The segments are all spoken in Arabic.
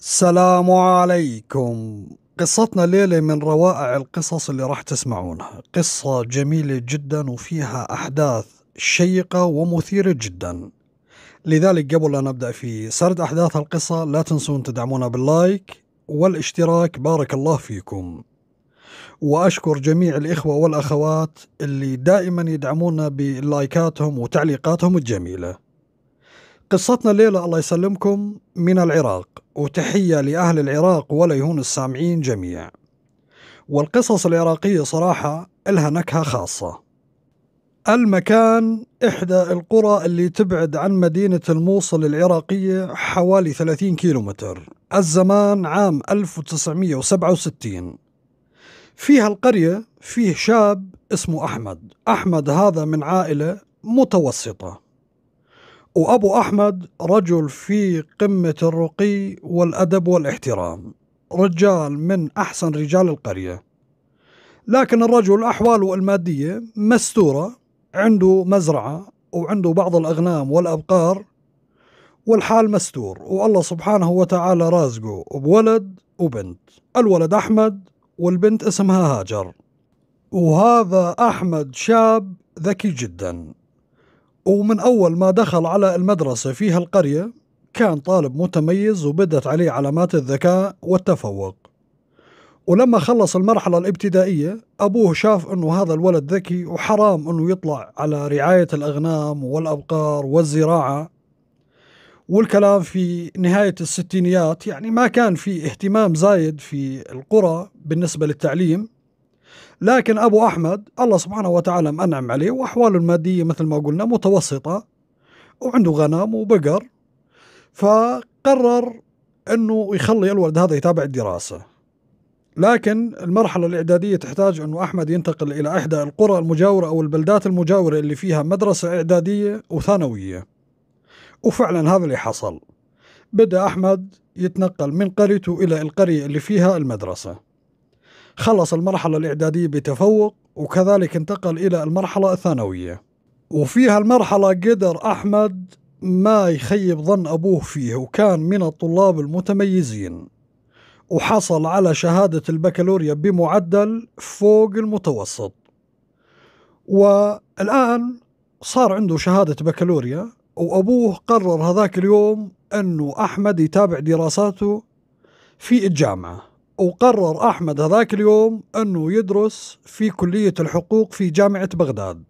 السلام عليكم. قصتنا الليلة من روائع القصص اللي راح تسمعونها. قصة جميلة جدا وفيها أحداث شيقة ومثيرة جدا. لذلك قبل أن نبدأ في سرد أحداث القصة لا تنسون تدعمونا باللايك والاشتراك. بارك الله فيكم. وأشكر جميع الإخوة والأخوات اللي دائما يدعمونا بلايكاتهم وتعليقاتهم الجميلة. قصتنا الليلة الله يسلمكم من العراق. وتحية لأهل العراق ولا يهون السامعين جميع والقصص العراقية صراحة إلها نكهة خاصة. المكان إحدى القرى اللي تبعد عن مدينة الموصل العراقية حوالي 30 كيلومتر. الزمان عام 1967 فيها القرية فيه شاب اسمه أحمد. أحمد هذا من عائلة متوسطة. وأبو أحمد رجل في قمة الرقي والأدب والاحترام رجال من أحسن رجال القرية. لكن الرجل أحواله المادية مستورة عنده مزرعة وعنده بعض الأغنام والأبقار والحال مستور. والله سبحانه وتعالى رازقه بولد وبنت. الولد أحمد والبنت اسمها هاجر. وهذا أحمد شاب ذكي جدا. ومن أول ما دخل على المدرسة في هالقرية كان طالب متميز وبدت عليه علامات الذكاء والتفوق. ولما خلص المرحلة الابتدائية أبوه شاف أنه هذا الولد ذكي وحرام أنه يطلع على رعاية الأغنام والأبقار والزراعة. والكلام في نهاية الستينيات يعني ما كان في اهتمام زايد في القرى بالنسبة للتعليم. لكن أبو أحمد الله سبحانه وتعالى منعم عليه وأحواله المادية مثل ما قلنا متوسطة وعنده غنم وبقر فقرر أنه يخلي الولد هذا يتابع الدراسة. لكن المرحلة الإعدادية تحتاج أنه أحمد ينتقل إلى إحدى القرى المجاورة أو البلدات المجاورة اللي فيها مدرسة إعدادية وثانوية. وفعلا هذا اللي حصل. بدأ أحمد يتنقل من قريته إلى القرية اللي فيها المدرسة. خلص المرحلة الإعدادية بتفوق وكذلك انتقل إلى المرحلة الثانوية. وفي هالمرحلة قدر أحمد ما يخيب ظن أبوه فيه وكان من الطلاب المتميزين. وحصل على شهادة البكالوريا بمعدل فوق المتوسط. والآن صار عنده شهادة بكالوريا وأبوه قرر هذاك اليوم أنه أحمد يتابع دراساته في الجامعة. وقرر أحمد هذاك اليوم أنه يدرس في كلية الحقوق في جامعة بغداد.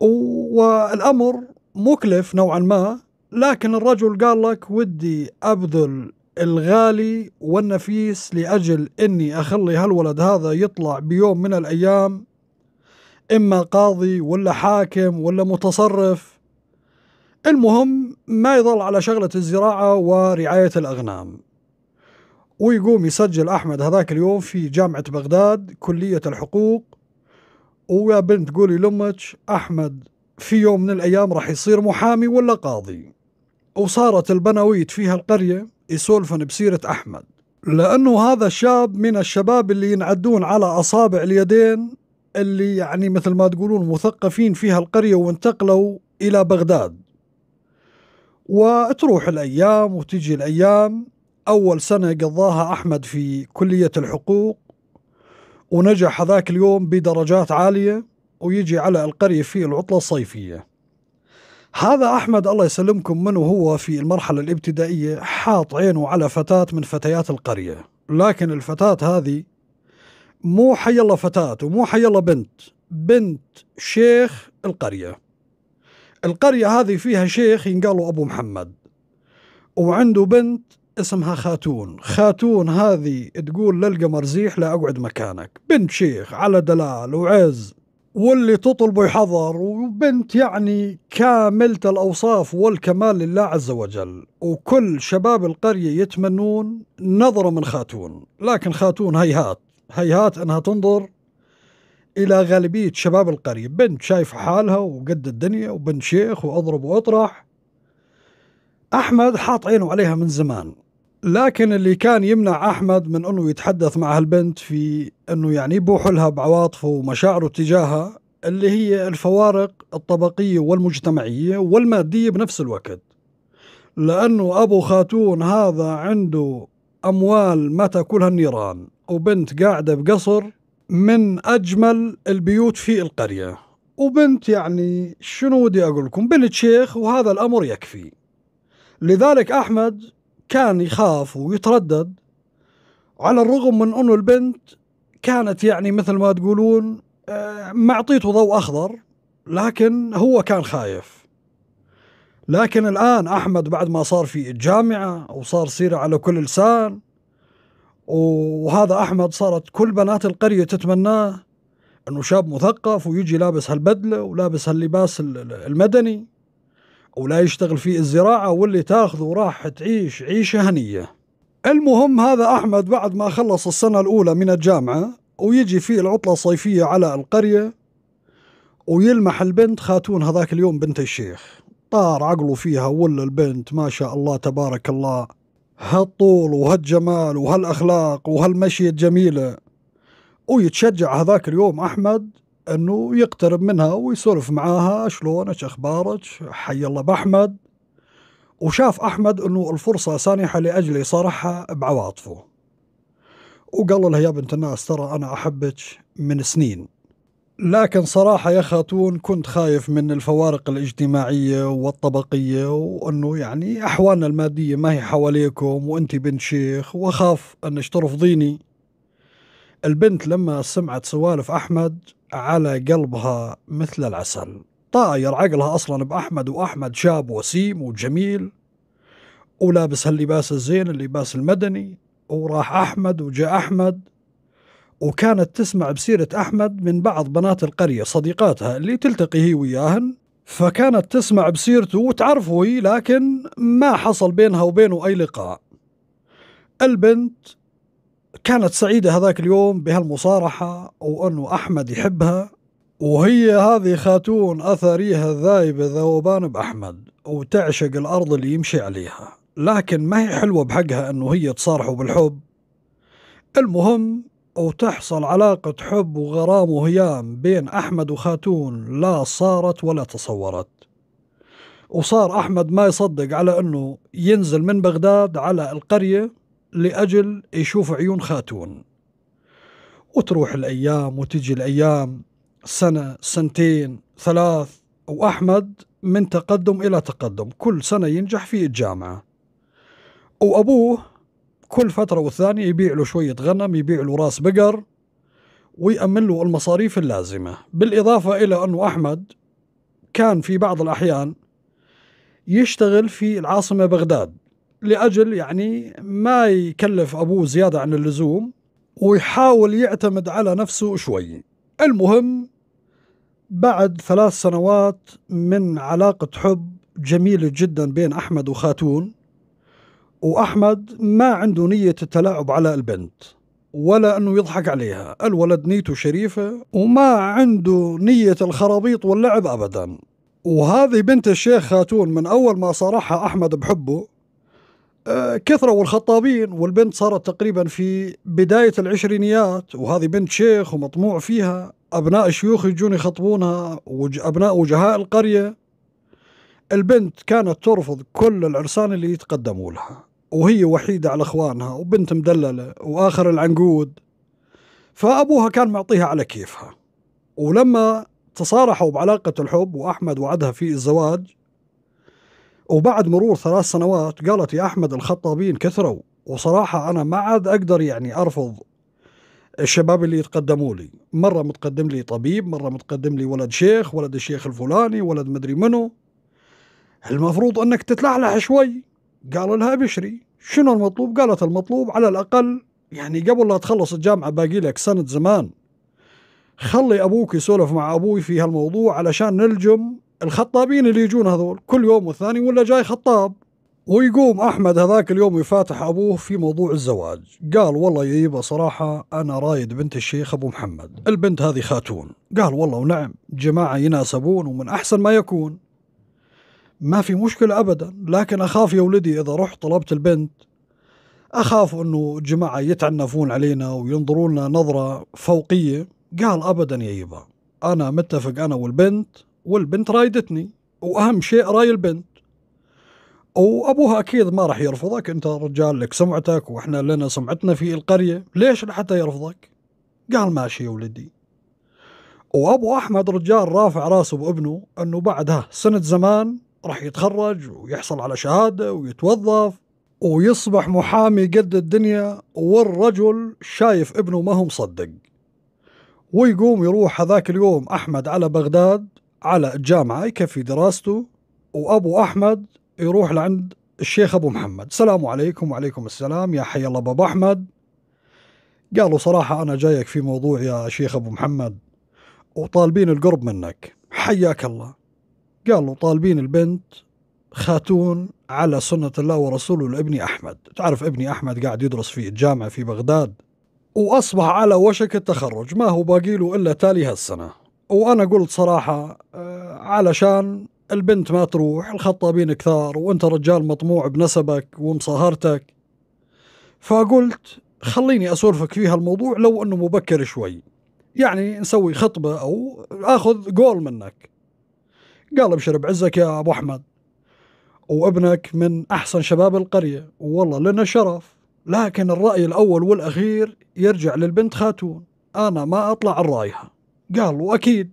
والأمر مكلف نوعا ما لكن الرجل قال لك ودي أبذل الغالي والنفيس لأجل أني أخلي هالولد هذا يطلع بيوم من الأيام إما قاضي ولا حاكم ولا متصرف. المهم ما يظل على شغلة الزراعة ورعاية الأغنام. ويقوم يسجل أحمد هذاك اليوم في جامعة بغداد كلية الحقوق. ويا بنت قولي لأمك أحمد في يوم من الأيام راح يصير محامي ولا قاضي؟ وصارت البناويت في هالقرية يسولفن بسيرة أحمد. لأنه هذا الشاب من الشباب اللي ينعدون على أصابع اليدين اللي يعني مثل ما تقولون مثقفين في هالقرية وانتقلوا إلى بغداد. وتروح الأيام وتجي الأيام أول سنة قضاها أحمد في كلية الحقوق ونجح هذاك اليوم بدرجات عالية ويجي على القرية في العطلة الصيفية. هذا أحمد الله يسلمكم منه هو في المرحلة الابتدائية حاط عينه على فتاة من فتيات القرية. لكن الفتاة هذه مو حي الله فتاة ومو حي الله بنت بنت شيخ القرية. القرية هذه فيها شيخ ينقال أبو محمد وعنده بنت اسمها خاتون. خاتون هذه تقول للقمر زيح لا أقعد مكانك. بنت شيخ على دلال وعز واللي تطلبه يحضر وبنت يعني كاملة الأوصاف والكمال لله عز وجل. وكل شباب القرية يتمنون نظرة من خاتون. لكن خاتون هيهات. هيهات أنها تنظر إلى غالبية شباب القرية. بنت شايفة حالها وقد الدنيا وبنت شيخ وأضرب وأطرح. أحمد حاط عينه عليها من زمان. لكن اللي كان يمنع أحمد من أنه يتحدث مع هالبنت في أنه يعني يبوح لها بعواطفه ومشاعره تجاهها اللي هي الفوارق الطبقية والمجتمعية والمادية بنفس الوقت. لأنه أبو خاتون هذا عنده أموال ما تأكلها النيران وبنت قاعدة بقصر من أجمل البيوت في القرية. وبنت يعني شنو ودي أقول لكم بنت شيخ وهذا الأمر يكفي. لذلك أحمد كان يخاف ويتردد على الرغم من أنه البنت كانت يعني مثل ما تقولون آه، معطيته ضوء أخضر لكن هو كان خايف. لكن الآن أحمد بعد ما صار في الجامعة وصار سيرة على كل لسان وهذا أحمد صارت كل بنات القرية تتمناه أنه شاب مثقف ويجي لابس هالبدلة ولابس هاللباس المدني. ولا يشتغل في الزراعة واللي تاخذه وراح تعيش عيشة هنية. المهم هذا أحمد بعد ما خلص السنة الأولى من الجامعة ويجي في العطلة الصيفية على القرية ويلمح البنت خاتون هذاك اليوم بنت الشيخ. طار عقله فيها ولا البنت ما شاء الله تبارك الله. هالطول وهالجمال وهالأخلاق وهالمشية الجميلة. ويتشجع هذاك اليوم أحمد أنه يقترب منها ويسولف معاها شلونك أخبارك؟ حي الله بأحمد. وشاف أحمد أنه الفرصة سانحة لأجل يصارحها بعواطفه. وقال لها يا بنت الناس ترى أنا أحبك من سنين. لكن صراحة يا خاتون كنت خايف من الفوارق الاجتماعية والطبقية وأنه يعني أحوالنا المادية ما هي حواليكم وأنت بنت شيخ وأخاف أنك ترفضيني البنت لما سمعت سوالف أحمد على قلبها مثل العسل. طاير عقلها أصلا بأحمد وأحمد شاب وسيم وجميل ولابس هاللباس الزين اللباس المدني وراح أحمد وجاء أحمد وكانت تسمع بسيرة أحمد من بعض بنات القرية صديقاتها اللي تلتقي هي وياهن. فكانت تسمع بسيرته وتعرفه هي لكن ما حصل بينها وبينه أي لقاء. البنت كانت سعيدة هذاك اليوم بهالمصارحة وأنه أحمد يحبها وهي هذه خاتون أثريها ذايبة ذوبان بأحمد وتعشق الأرض اللي يمشي عليها. لكن ما هي حلوة بحقها أنه هي تصارحه بالحب. المهم وتحصل علاقة حب وغرام وهيام بين أحمد وخاتون لا صارت ولا تصورت. وصار أحمد ما يصدق على أنه ينزل من بغداد على القرية لأجل يشوف عيون خاتون. وتروح الأيام وتجي الأيام سنة سنتين ثلاث وأحمد من تقدم إلى تقدم كل سنة ينجح في الجامعة. وأبوه كل فترة والثانية يبيع له شوية غنم يبيع له راس بقر ويأمن له المصاريف اللازمة. بالإضافة إلى أنه أحمد كان في بعض الأحيان يشتغل في العاصمة بغداد. لأجل يعني ما يكلف أبوه زيادة عن اللزوم ويحاول يعتمد على نفسه شوي. المهم بعد ثلاث سنوات من علاقة حب جميلة جدا بين أحمد وخاتون وأحمد ما عنده نية التلاعب على البنت ولا أنه يضحك عليها. الولد نيته شريفة وما عنده نية الخرابيط واللعب أبدا. وهذه بنت الشيخ خاتون من أول ما صارحها أحمد بحبه كثروا الخطابين والبنت صارت تقريبا في بداية العشرينيات وهذه بنت شيخ ومطموع فيها. أبناء الشيوخ يجون يخطبونها وأبناء وجهاء القرية. البنت كانت ترفض كل العرسان اللي يتقدموا لها وهي وحيدة على إخوانها وبنت مدللة وآخر العنقود. فأبوها كان معطيها على كيفها. ولما تصارحوا بعلاقة الحب وأحمد وعدها في الزواج وبعد مرور ثلاث سنوات قالت يا أحمد الخطابين كثروا وصراحة أنا ما عاد أقدر يعني أرفض الشباب اللي يتقدموا لي. مرة متقدم لي طبيب مرة متقدم لي ولد شيخ ولد الشيخ الفلاني ولد مدري منو. المفروض أنك تتلحلح شوي. قالوا لها بشري. شنو المطلوب؟ قالت المطلوب على الأقل يعني قبل لا تخلص الجامعة باقي لك سنة زمان. خلي أبوك يسولف مع أبوي في هالموضوع علشان نلجم الخطابين اللي يجون هذول كل يوم والثاني ولا جاي خطاب. ويقوم أحمد هذاك اليوم يفاتح أبوه في موضوع الزواج. قال والله يا يبا صراحة أنا رايد بنت الشيخ أبو محمد البنت هذه خاتون. قال والله ونعم جماعة يناسبون ومن أحسن ما يكون. ما في مشكلة أبدا لكن أخاف يا ولدي إذا رحت طلبت البنت أخاف أنه جماعة يتعنفون علينا وينظرون لنا نظرة فوقية. قال أبدا يا يبا أنا متفق أنا والبنت والبنت رايدتني وأهم شيء راي البنت. وأبوها أكيد ما راح يرفضك أنت رجال لك سمعتك وإحنا لنا سمعتنا في القرية ليش لحتى يرفضك؟ قال ماشي يا ولدي. وأبو أحمد رجال رافع راسه بابنه أنه بعدها سنة زمان راح يتخرج ويحصل على شهادة ويتوظف ويصبح محامي قد الدنيا والرجل شايف ابنه ما هو مصدق. ويقوم يروح هذاك اليوم أحمد على بغداد على الجامعة يكفي دراسته وأبو أحمد يروح لعند الشيخ أبو محمد. السلام عليكم وعليكم السلام. يا حي الله بابا أحمد. قالوا صراحة أنا جايك في موضوع يا شيخ أبو محمد وطالبين القرب منك. حياك الله. قالوا طالبين البنت خاتون على سنة الله ورسوله لابني أحمد. تعرف ابني أحمد قاعد يدرس في الجامعة في بغداد وأصبح على وشك التخرج. ما هو باقي له إلا تالي هالسنة. وأنا قلت صراحة آه، علشان البنت ما تروح الخطابين كثار وأنت رجال مطموع بنسبك ومصاهرتك. فقلت خليني أسولفك في هالموضوع لو إنه مبكر شوي. يعني نسوي خطبة أو آخذ قول منك. قال ابشر بعزك يا أبو أحمد. وابنك من أحسن شباب القرية. والله لنا شرف. لكن الرأي الأول والأخير يرجع للبنت خاتون. أنا ما أطلع عن رايها قال وأكيد.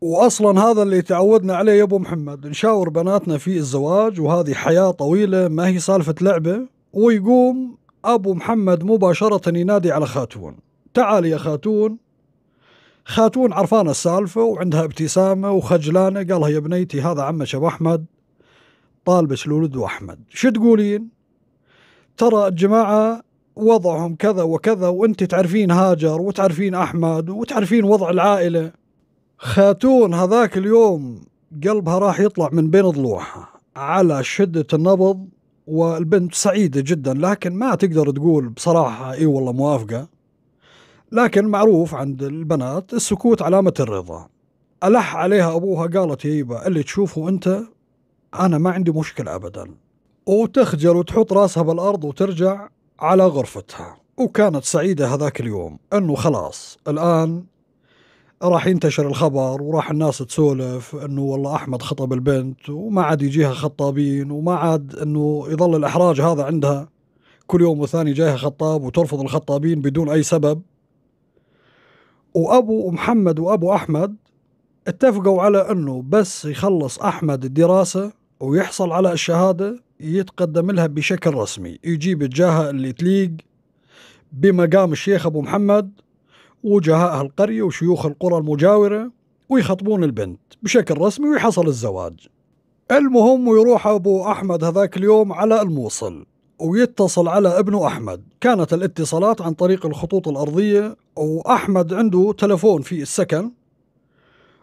واصلا هذا اللي تعودنا عليه يا أبو محمد نشاور بناتنا في الزواج وهذه حياة طويلة ما هي سالفة لعبة. ويقوم أبو محمد مباشرة ينادي على خاتون. تعال يا خاتون. خاتون عرفانة السالفة وعندها ابتسامة وخجلانة. قالها يا بنيتي هذا عمك أبو أحمد. طالبش الولد أحمد شو تقولين؟ ترى الجماعة وضعهم كذا وكذا وأنت تعرفين هاجر وتعرفين أحمد وتعرفين وضع العائلة. خاتون هذاك اليوم قلبها راح يطلع من بين ضلوعها على شدة النبض والبنت سعيدة جدا لكن ما تقدر تقول بصراحة إي والله موافقة. لكن معروف عند البنات السكوت علامة الرضا. ألح عليها أبوها قالت يا يبا اللي تشوفه أنت أنا ما عندي مشكلة أبدا. وتخجل وتحط راسها بالأرض وترجع على غرفتها وكانت سعيدة هذاك اليوم أنه خلاص الآن راح ينتشر الخبر وراح الناس تسولف إنه والله أحمد خطب البنت وما عاد يجيها خطابين وما عاد إنه يظل الإحراج هذا عندها. كل يوم وثاني جايها خطاب وترفض الخطابين بدون أي سبب. وأبو محمد وأبو أحمد اتفقوا على إنه بس يخلص أحمد الدراسة ويحصل على الشهادة يتقدم لها بشكل رسمي. يجيب الجاهة اللي تليق بمقام الشيخ أبو محمد وجهاء القرية وشيوخ القرى المجاورة ويخطبون البنت بشكل رسمي ويحصل الزواج. المهم ويروح أبو أحمد هذاك اليوم على الموصل ويتصل على ابنه أحمد. كانت الاتصالات عن طريق الخطوط الأرضية وأحمد عنده تلفون في السكن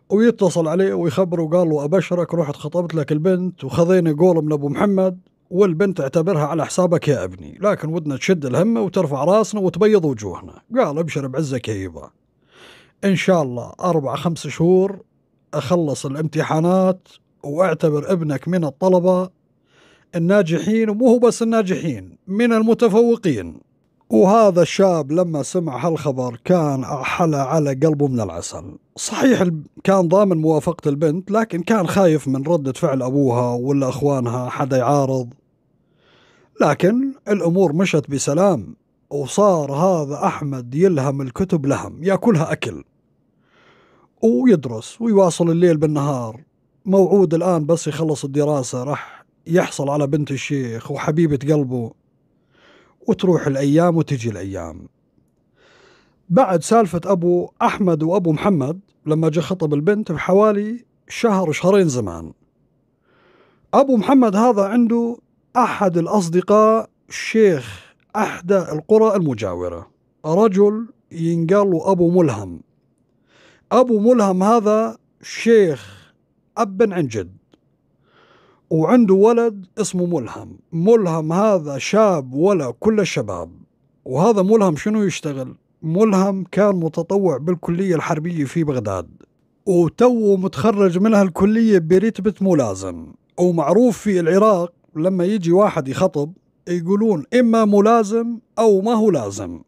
ويتصل عليه ويخبره وقال له أبشرك رحت خطبت لك البنت وخذينا قول من أبو محمد والبنت اعتبرها على حسابك يا أبني لكن ودنا تشد الهمة وترفع راسنا وتبيض وجوهنا. قال أبشر بعزك يا يبا إن شاء الله أربع خمس شهور أخلص الامتحانات وأعتبر ابنك من الطلبة الناجحين ومو بس الناجحين من المتفوقين. وهذا الشاب لما سمع هالخبر كان أحلى على قلبه من العسل. صحيح كان ضامن موافقة البنت لكن كان خايف من ردة فعل أبوها ولا أخوانها حدا يعارض. لكن الأمور مشت بسلام وصار هذا أحمد يلهم الكتب لهم يأكلها أكل. ويدرس ويواصل الليل بالنهار. موعود الآن بس يخلص الدراسة راح يحصل على بنت الشيخ وحبيبة قلبه. وتروح الأيام وتجي الأيام. بعد سالفة أبو أحمد وأبو محمد لما جاء خطب البنت بحوالي شهر شهرين زمان. أبو محمد هذا عنده أحد الأصدقاء شيخ أحدى القرى المجاورة رجل ينقال له أبو ملهم. أبو ملهم هذا شيخ أب عن جد. وعنده ولد اسمه ملهم. ملهم هذا شاب ولا كل الشباب وهذا ملهم شنو يشتغل؟ ملهم كان متطوع بالكلية الحربية في بغداد. وتو متخرج منها الكلية برتبة ملازم. ومعروف في العراق لما يجي واحد يخطب يقولون إما ملازم أو ما هو لازم.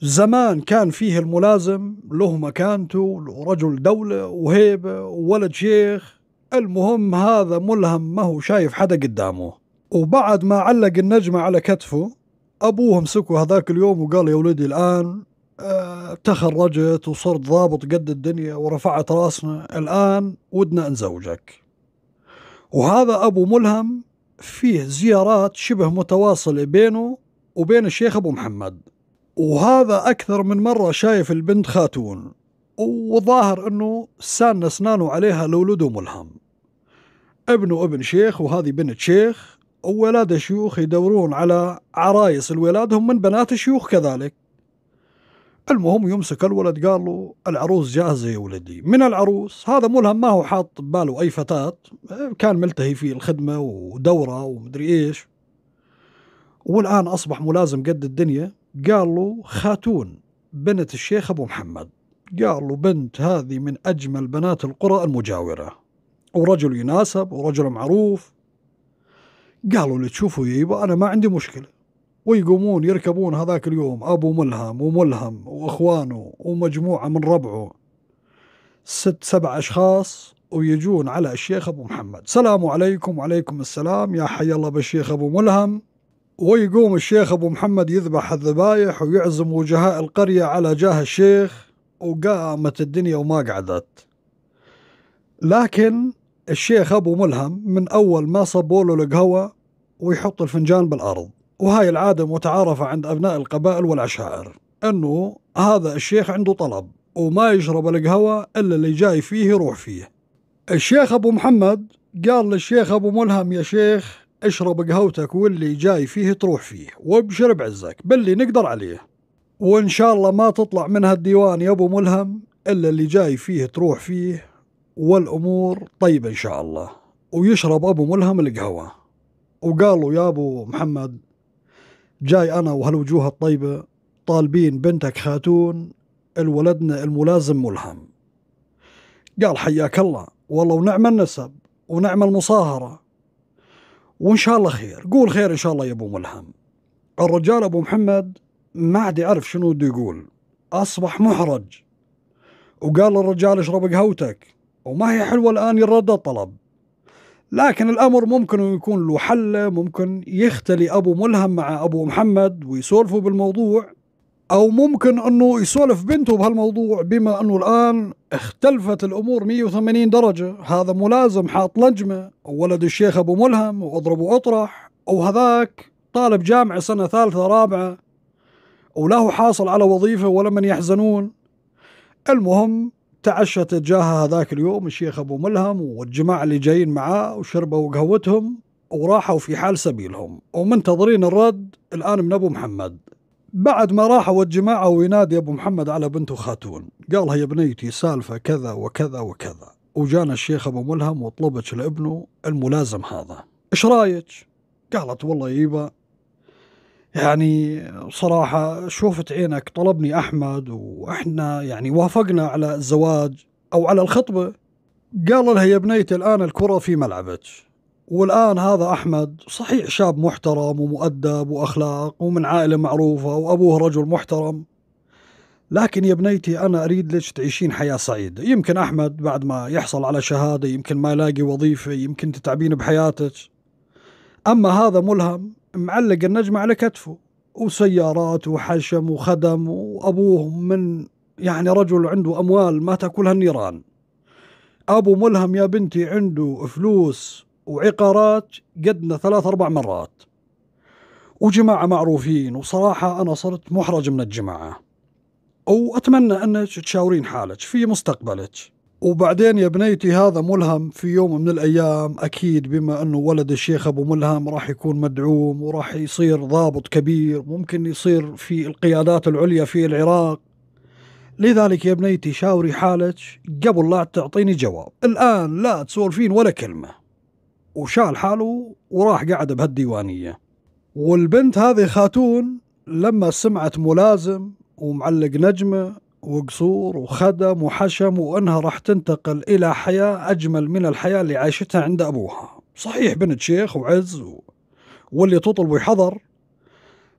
زمان كان فيه الملازم له مكانته رجل دولة وهيبة وولد شيخ المهم هذا ملهم ما هو شايف حدا قدامه. وبعد ما علق النجمة على كتفه أبوه مسكه هذاك اليوم وقال يا ولدي الآن آه تخرجت وصرت ضابط قد الدنيا ورفعت رأسنا الآن ودنا نزوجك. وهذا أبو ملهم فيه زيارات شبه متواصلة بينه وبين الشيخ أبو محمد. وهذا أكثر من مرة شايف البنت خاتون. وظاهر أنه سان أسنانه عليها لولده ملهم ابنه ابن شيخ وهذه بنت شيخ وولاد شيوخ يدورون على عرايس الولاد هم من بنات الشيوخ كذلك. المهم يمسك الولد قال له العروس جاهزة يا ولدي. من العروس؟ هذا ملهم ما هو حاط باله أي فتاة. كان ملتهي في الخدمة ودورة ومدري إيش. والآن أصبح ملازم قد الدنيا. قال له خاتون بنت الشيخ أبو محمد. قال له بنت هذه من أجمل بنات القرى المجاورة. ورجل يناسب ورجل معروف. قالوا اللي تشوفوا يبا أنا ما عندي مشكلة. ويقومون يركبون هذاك اليوم أبو ملهم وملهم وإخوانه ومجموعة من ربعه. ست سبع أشخاص ويجون على الشيخ أبو محمد. سلام عليكم وعليكم السلام. يا حي الله بالشيخ أبو ملهم. ويقوم الشيخ أبو محمد يذبح الذبايح ويعزم وجهاء القرية على جاه الشيخ. وقامت الدنيا وما قعدت. لكن الشيخ أبو ملهم من أول ما صبوا له القهوة ويحط الفنجان بالأرض. وهاي العادة متعارفة عند أبناء القبائل والعشائر أنه هذا الشيخ عنده طلب وما يشرب القهوة إلا اللي جاي فيه يروح فيه. الشيخ أبو محمد قال للشيخ أبو ملهم يا شيخ اشرب قهوتك واللي جاي فيه تروح فيه وابشر بعزك باللي نقدر عليه. وإن شاء الله ما تطلع من هالديوان يا أبو ملهم إلا اللي جاي فيه تروح فيه والأمور طيبة إن شاء الله. ويشرب أبو ملهم القهوة. وقالوا يا أبو محمد جاي أنا وهالوجوه الطيبة طالبين بنتك خاتون الولدنا الملازم ملهم. قال حياك الله والله ونعم النسب ونعم المصاهرة. وإن شاء الله خير. قول خير إن شاء الله يا أبو ملهم. الرجال أبو محمد ما عاد يعرف شنو بده يقول. أصبح محرج. وقال للرجال اشرب قهوتك. وما هي حلوة الآن يرد الطلب. لكن الأمر ممكن يكون له حل ممكن يختلي أبو ملهم مع أبو محمد ويسولفوا بالموضوع أو ممكن أنه يسولف بنته بهالموضوع بما أنه الآن اختلفت الأمور 180 درجة. هذا ملازم حاط لجمة. وولد الشيخ أبو ملهم وأضرب أطرح. وهذاك طالب جامعة سنة ثالثة رابعة. وله حاصل على وظيفة ولمن يحزنون. المهم تعشت جاه هذاك اليوم الشيخ أبو ملهم والجماعة اللي جايين معاه وشربوا قهوتهم وراحوا في حال سبيلهم. ومنتظرين الرد الآن من أبو محمد. بعد ما راحوا الجماعة وينادي أبو محمد على بنته خاتون. قالها يا بنيتي سالفة كذا وكذا وكذا. وجانا الشيخ أبو ملهم وطلبت لابنه الملازم هذا. إيش رأيك؟ قالت والله يبا يعني صراحة شوفت عينك طلبني أحمد وإحنا يعني وافقنا على الزواج أو على الخطبة. قال لها يا بنيتي الآن الكرة في ملعبك. والآن هذا أحمد صحيح شاب محترم ومؤدب وأخلاق ومن عائلة معروفة وأبوه رجل محترم. لكن يا بنيتي أنا أريد لك تعيشين حياة سعيدة. يمكن أحمد بعد ما يحصل على شهادة يمكن ما يلاقي وظيفة يمكن تتعبين بحياتك. أما هذا ملهم معلق النجمة على كتفه. وسيارات وحشم وخدم وأبوه من يعني رجل عنده أموال ما تأكلها النيران. أبو ملهم يا بنتي عنده فلوس وعقارات قدنا ثلاث أربع مرات. وجماعة معروفين وصراحة أنا صرت محرج من الجماعة. وأتمنى أنك تشاورين حالك في مستقبلك. وبعدين يا بنيتي هذا ملهم في يوم من الأيام أكيد بما أنه ولد الشيخ أبو ملهم راح يكون مدعوم وراح يصير ضابط كبير ممكن يصير في القيادات العليا في العراق. لذلك يا بنيتي شاوري حالك قبل لا تعطيني جواب. الآن لا تسولفين ولا كلمة. وشال حاله وراح قعد بهالديوانية. والبنت هذه خاتون لما سمعت ملازم ومعلق نجمة وقصور وخدم وحشم وإنها راح تنتقل إلى حياة أجمل من الحياة اللي عاشتها عند أبوها. صحيح بنت شيخ وعز و... واللي تطلب يحضر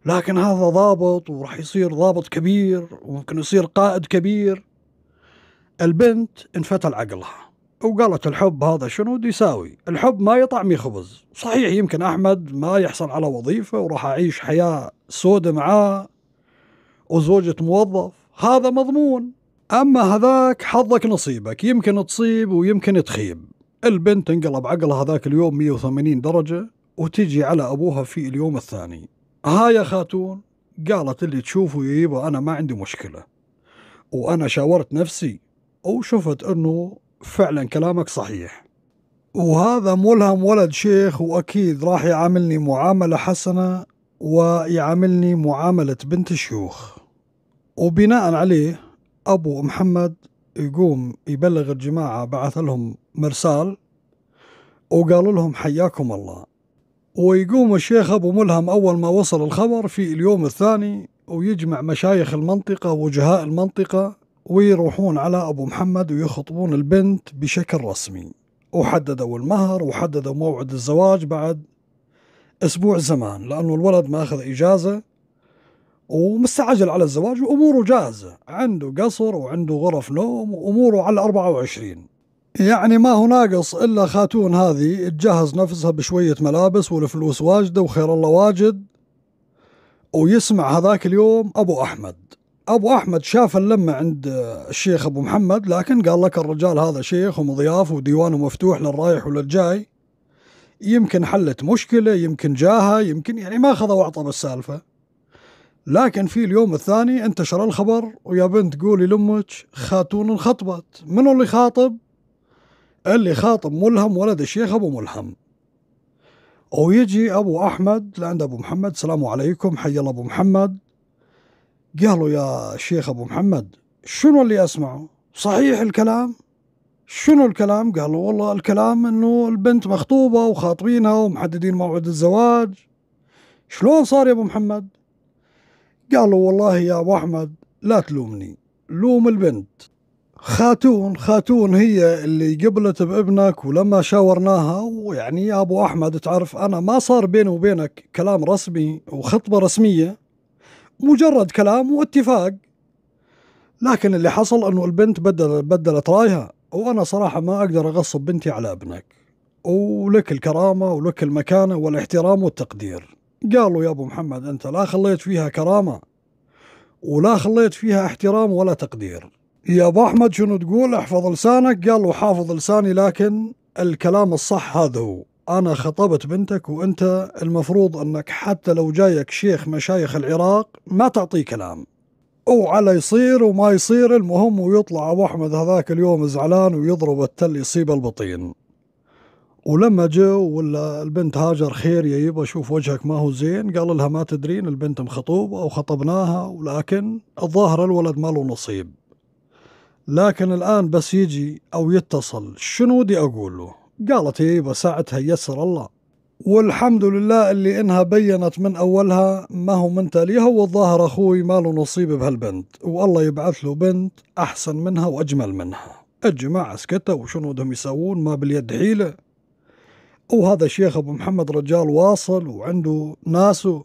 لكن هذا ضابط وراح يصير ضابط كبير وممكن يصير قائد كبير. البنت انفتل عقلها وقالت الحب هذا شنو يساوي؟ الحب ما يطعمي خبز. صحيح يمكن أحمد ما يحصل على وظيفة وراح أعيش حياة سودة معاه وزوجة موظف هذا مضمون. أما هذاك حظك نصيبك. يمكن تصيب ويمكن تخيب. البنت انقلب عقلها هذاك اليوم 180 درجة وتجي على أبوها في اليوم الثاني. ها يا خاتون. قالت اللي تشوفه يبا أنا ما عندي مشكلة. وأنا شاورت نفسي وشفت أنه فعلا كلامك صحيح. وهذا ملهم ولد شيخ وأكيد راح يعاملني معاملة حسنة ويعاملني معاملة بنت الشيوخ وبناء عليه أبو محمد يقوم يبلغ الجماعة بعث لهم مرسال وقالوا لهم حياكم الله. ويقوم الشيخ أبو ملهم أول ما وصل الخبر في اليوم الثاني ويجمع مشايخ المنطقة وجهاء المنطقة ويروحون على أبو محمد ويخطبون البنت بشكل رسمي. وحددوا المهر وحددوا موعد الزواج بعد أسبوع زمان لأنه الولد ماخذ إجازة. ومستعجل على الزواج وأموره جاهزة عنده قصر وعنده غرف نوم وأموره على 24 يعني ما هو ناقص إلا خاتون هذه تجهز نفسها بشوية ملابس والفلوس واجدة وخير الله واجد. ويسمع هذاك اليوم أبو أحمد. أبو أحمد شاف اللمة عند الشيخ أبو محمد لكن قال لك الرجال هذا شيخ ومضياف وديوانه مفتوح للرايح وللجاي. يمكن حلت مشكلة يمكن جاها يمكن يعني ما أخذ وأعطى بالسالفة. لكن في اليوم الثاني انتشر الخبر ويا بنت قولي لأمك خاتون انخطبت. منو اللي خاطب؟ اللي خاطب ملهم ولد الشيخ أبو ملهم. ويجي أبو أحمد لعند أبو محمد. السلام عليكم حي الله أبو محمد. قالوا يا شيخ أبو محمد شنو اللي أسمعه؟ صحيح الكلام؟ شنو الكلام؟ قالوا والله الكلام أنه البنت مخطوبة وخاطبينها ومحددين موعد الزواج. شلون صار يا أبو محمد؟ قالوا والله يا أبو أحمد لا تلومني لوم البنت. خاتون خاتون هي اللي قبلت بابنك ولما شاورناها ويعني يا أبو أحمد تعرف أنا ما صار بيني وبينك كلام رسمي وخطبة رسمية مجرد كلام واتفاق. لكن اللي حصل إنه البنت بدل بدلت رايها وأنا صراحة ما أقدر أغصب بنتي على ابنك. ولك الكرامة ولك المكانة والاحترام والتقدير. قالوا يا أبو محمد أنت لا خليت فيها كرامة ولا خليت فيها احترام ولا تقدير. يا أبو أحمد شنو تقول؟ احفظ لسانك. قال وحافظ لساني لكن الكلام الصح هذا هو. أنا خطبت بنتك وأنت المفروض أنك حتى لو جايك شيخ مشايخ العراق ما تعطيه كلام. وعلى يصير وما يصير المهم ويطلع أبو أحمد هذاك اليوم زعلان ويضرب التل يصيب البطين. ولما جو ولا البنت هاجر خير يا يبا شوف وجهك ما هو زين قال لها ما تدرين البنت مخطوبة وخطبناها ولكن الظاهر الولد ما له نصيب. لكن الآن بس يجي أو يتصل شنو ودي أقول له؟ قالت يبا ساعتها يسر الله. والحمد لله اللي إنها بينت من أولها ما هو من تأليها والظاهر أخوي ما له نصيب بهالبنت والله يبعث له بنت أحسن منها وأجمل منها. الجماعة سكتوا وشنو بدهم يسوون؟ ما باليد حيلة. وهذا الشيخ أبو محمد رجال واصل وعنده ناسه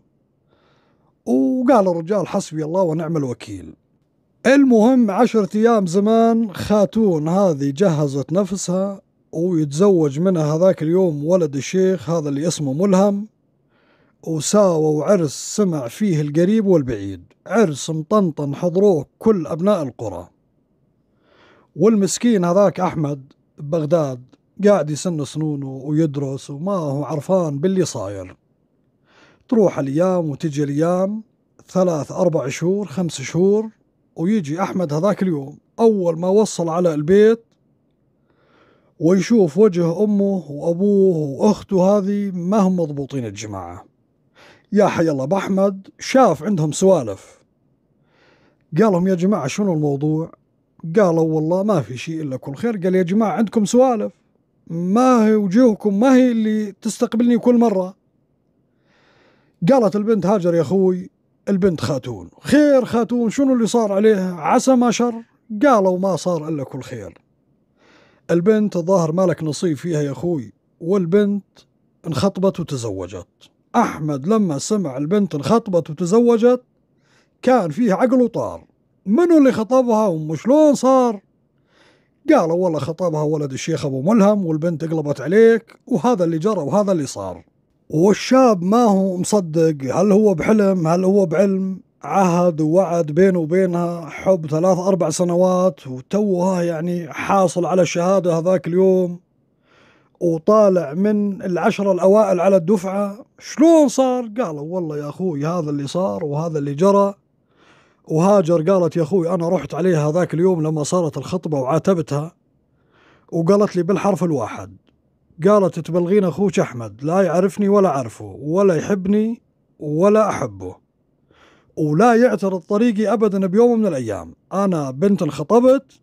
وقال الرجال حسبي الله ونعم الوكيل. المهم عشرة أيام زمان خاتون هذه جهزت نفسها ويتزوج منها هذاك اليوم ولد الشيخ هذا اللي اسمه ملهم. وساووا عرس سمع فيه القريب والبعيد. عرس مطنطن حضروه كل أبناء القرى. والمسكين هذاك أحمد بغداد. قاعد يسن سنونه ويدرس وما هو عرفان باللي صاير. تروح الأيام وتجي الأيام ثلاث أربع شهور خمس شهور ويجي أحمد هذاك اليوم أول ما وصل على البيت ويشوف وجه أمه وأبوه وأخته هذه ما هم مضبوطين الجماعة. يا حي الله بأحمد شاف عندهم سوالف. قال لهم يا جماعة شنو الموضوع؟ قالوا والله ما في شيء إلا كل خير. قال يا جماعة عندكم سوالف. ما هي وجوهكم؟ ما هي اللي تستقبلني كل مرة؟ قالت البنت هاجر يا أخوي البنت خاتون. خير خاتون شنو اللي صار عليها عسى ما شر. قالوا ما صار إلا كل خير. البنت الظاهر مالك نصيب فيها يا أخوي. والبنت انخطبت وتزوجت. أحمد لما سمع البنت انخطبت وتزوجت كان فيه عقل وطار. منو اللي خطبها وشلون صار؟ قالوا والله خطبها ولد الشيخ أبو ملهم والبنت قلبت عليك وهذا اللي جرى وهذا اللي صار. والشاب ما هو مصدق هل هو بحلم هل هو بعلم؟ عهد ووعد بينه وبينها حب ثلاث أربع سنوات وتوها يعني حاصل على الشهادة هذاك اليوم وطالع من العشرة الأوائل على الدفعة. شلون صار؟ قالوا والله يا أخوي هذا اللي صار وهذا اللي جرى. وهاجر قالت يا أخوي أنا رحت عليها هذاك اليوم لما صارت الخطبة وعاتبتها وقالت لي بالحرف الواحد. قالت تبلغين أخوك أحمد لا يعرفني ولا أعرفه ولا يحبني ولا أحبه ولا يعترض طريقي أبدا بيوم من الأيام. أنا بنت انخطبت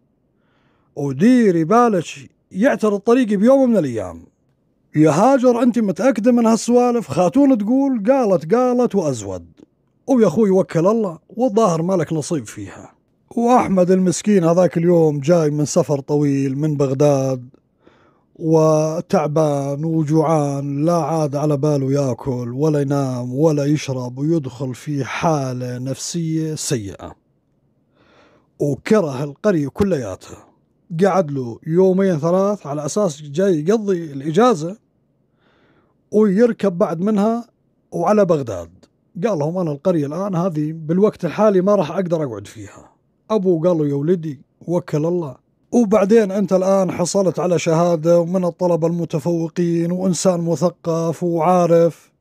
وديري بالك يعترض طريقي بيوم من الأيام. يا هاجر أنت متأكدة من هالسوالف؟ خاتون تقول قالت قالت وأزود. ويا أخوي وكل الله والظاهر مالك نصيب فيها. وأحمد المسكين هذاك اليوم جاي من سفر طويل من بغداد وتعبان وجوعان لا عاد على باله يأكل ولا ينام ولا يشرب ويدخل في حالة نفسية سيئة. وكره القرية كلياتها. قعد له يومين ثلاث على أساس جاي يقضي الإجازة ويركب بعد منها وعلى بغداد. قال لهم أنا القرية الآن هذه بالوقت الحالي ما راح أقدر أقعد فيها. أبوه قال له يا ولدي وكل الله. وبعدين أنت الآن حصلت على شهادة ومن الطلبة المتفوقين وإنسان مثقف وعارف.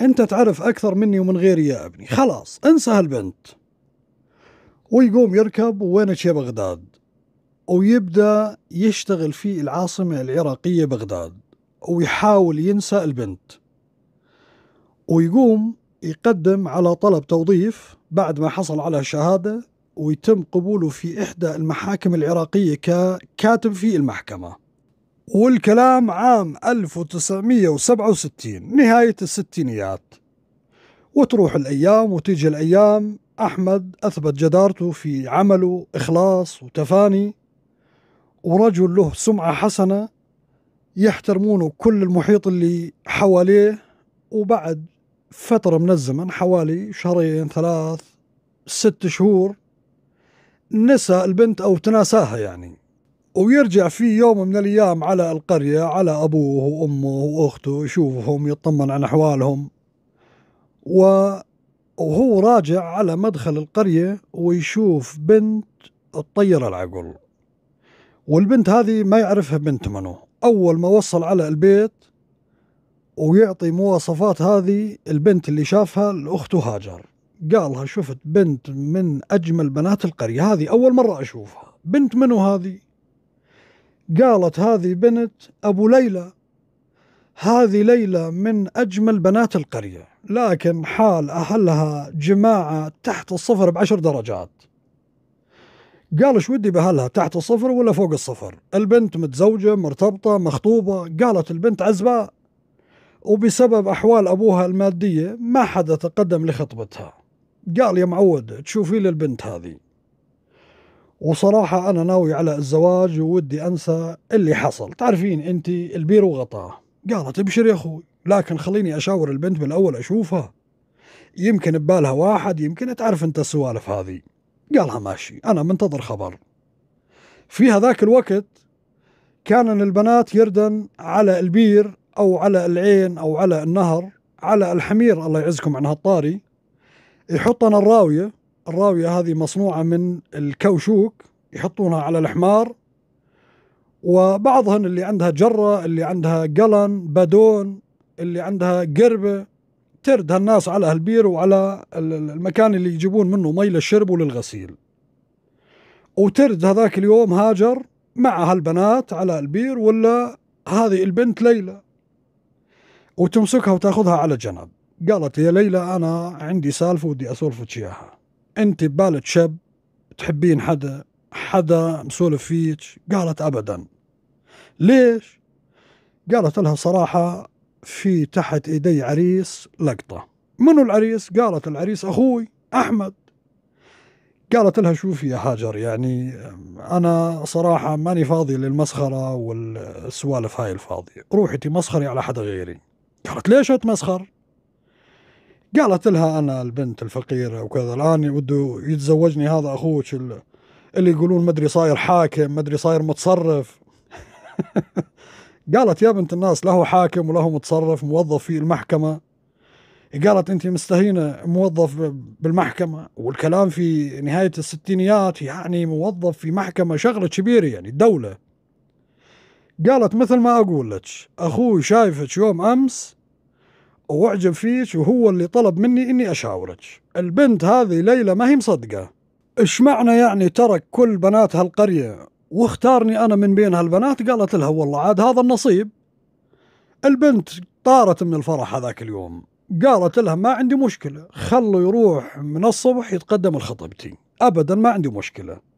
أنت تعرف أكثر مني ومن غيري يا أبني. خلاص انسى هالبنت. ويقوم يركب وينك يا بغداد؟ ويبدأ يشتغل في العاصمة العراقية بغداد. ويحاول ينسى البنت. ويقوم يقدم على طلب توظيف بعد ما حصل على شهادة ويتم قبوله في إحدى المحاكم العراقية ككاتب في المحكمة. والكلام عام 1967 نهاية الستينيات. وتروح الأيام وتيجي الأيام أحمد أثبت جدارته في عمله إخلاص وتفاني. ورجل له سمعة حسنة يحترمونه كل المحيط اللي حواليه. وبعد فترة من الزمن حوالي شهرين ثلاث ست شهور نسى البنت أو تناساها يعني. ويرجع في يوم من الأيام على القرية على أبوه وأمه وأخته يشوفهم يطمن عن أحوالهم. وهو راجع على مدخل القرية ويشوف بنت تطير العقل والبنت هذه ما يعرفها بنت منو. أول ما وصل على البيت ويعطي مواصفات هذه البنت اللي شافها لأخته هاجر. قالها شفت بنت من أجمل بنات القرية. هذه أول مرة أشوفها. بنت منو هذه؟ قالت هذه بنت أبو ليلى. هذه ليلى من أجمل بنات القرية لكن حال أهلها جماعة تحت الصفر بعشر درجات. قال شو ودي بأهلها تحت الصفر ولا فوق الصفر؟ البنت متزوجة مرتبطة مخطوبة. قالت البنت عزباء وبسبب أحوال أبوها المادية ما حدا تقدم لخطبتها. قال يا معود تشوفي لي البنت هذه. وصراحة أنا ناوي على الزواج وودي أنسى اللي حصل. تعرفين أنت البير وغطاه. قالت ابشر يا أخوي لكن خليني أشاور البنت بالأول أشوفها. يمكن ببالها واحد يمكن تعرف أنت السوالف هذه. قالها ماشي أنا منتظر خبر. في هذاك الوقت كان البنات يردن على البير أو على العين أو على النهر على الحمير الله يعزكم عن هالطاري يحطن الراوية. الراوية هذه مصنوعة من الكوشوك يحطونها على الحمار وبعضهن اللي عندها جرة اللي عندها قلن بدون اللي عندها قربة ترد هالناس على هالبير وعلى المكان اللي يجيبون منه مي للشرب وللغسيل. وترد هذاك اليوم هاجر مع هالبنات على البير ولا هذه البنت ليلى. وتمسكها وتاخذها على جنب. قالت يا ليلى أنا عندي سالفة ودي أسولفك إياها. أنت ببالك شاب تحبين حدا حدا مسولف فيك؟ قالت أبدا. ليش؟ قالت لها صراحة في تحت إيدي عريس لقطة. منو العريس؟ قالت العريس أخوي أحمد. قالت لها شوفي يا هاجر يعني أنا صراحة ماني فاضي للمسخرة والسوالف هاي الفاضية. روحي تمسخري على حدا غيري. قالت ليش أتمسخر قالت لها أنا البنت الفقيرة وكذا الآن بده يتزوجني هذا أخوك اللي يقولون مدري صاير حاكم مدري صاير متصرف. قالت يا بنت الناس له حاكم وله متصرف موظف في المحكمة. قالت أنت مستهينة موظف بالمحكمة. والكلام في نهاية الستينيات يعني موظف في محكمة شغلة كبيرة يعني الدولة قالت مثل ما أقول لك أخوي شايفك يوم أمس وأعجب فيك وهو اللي طلب مني إني أشاورك. البنت هذه ليلى ما هي مصدقة. إيش معنى يعني ترك كل بنات هالقرية؟ واختارني أنا من بين هالبنات؟ قالت لها والله عاد هذا النصيب. البنت طارت من الفرح هذاك اليوم. قالت لها ما عندي مشكلة خلوا يروح من الصبح يتقدم الخطبتي. أبدا ما عندي مشكلة.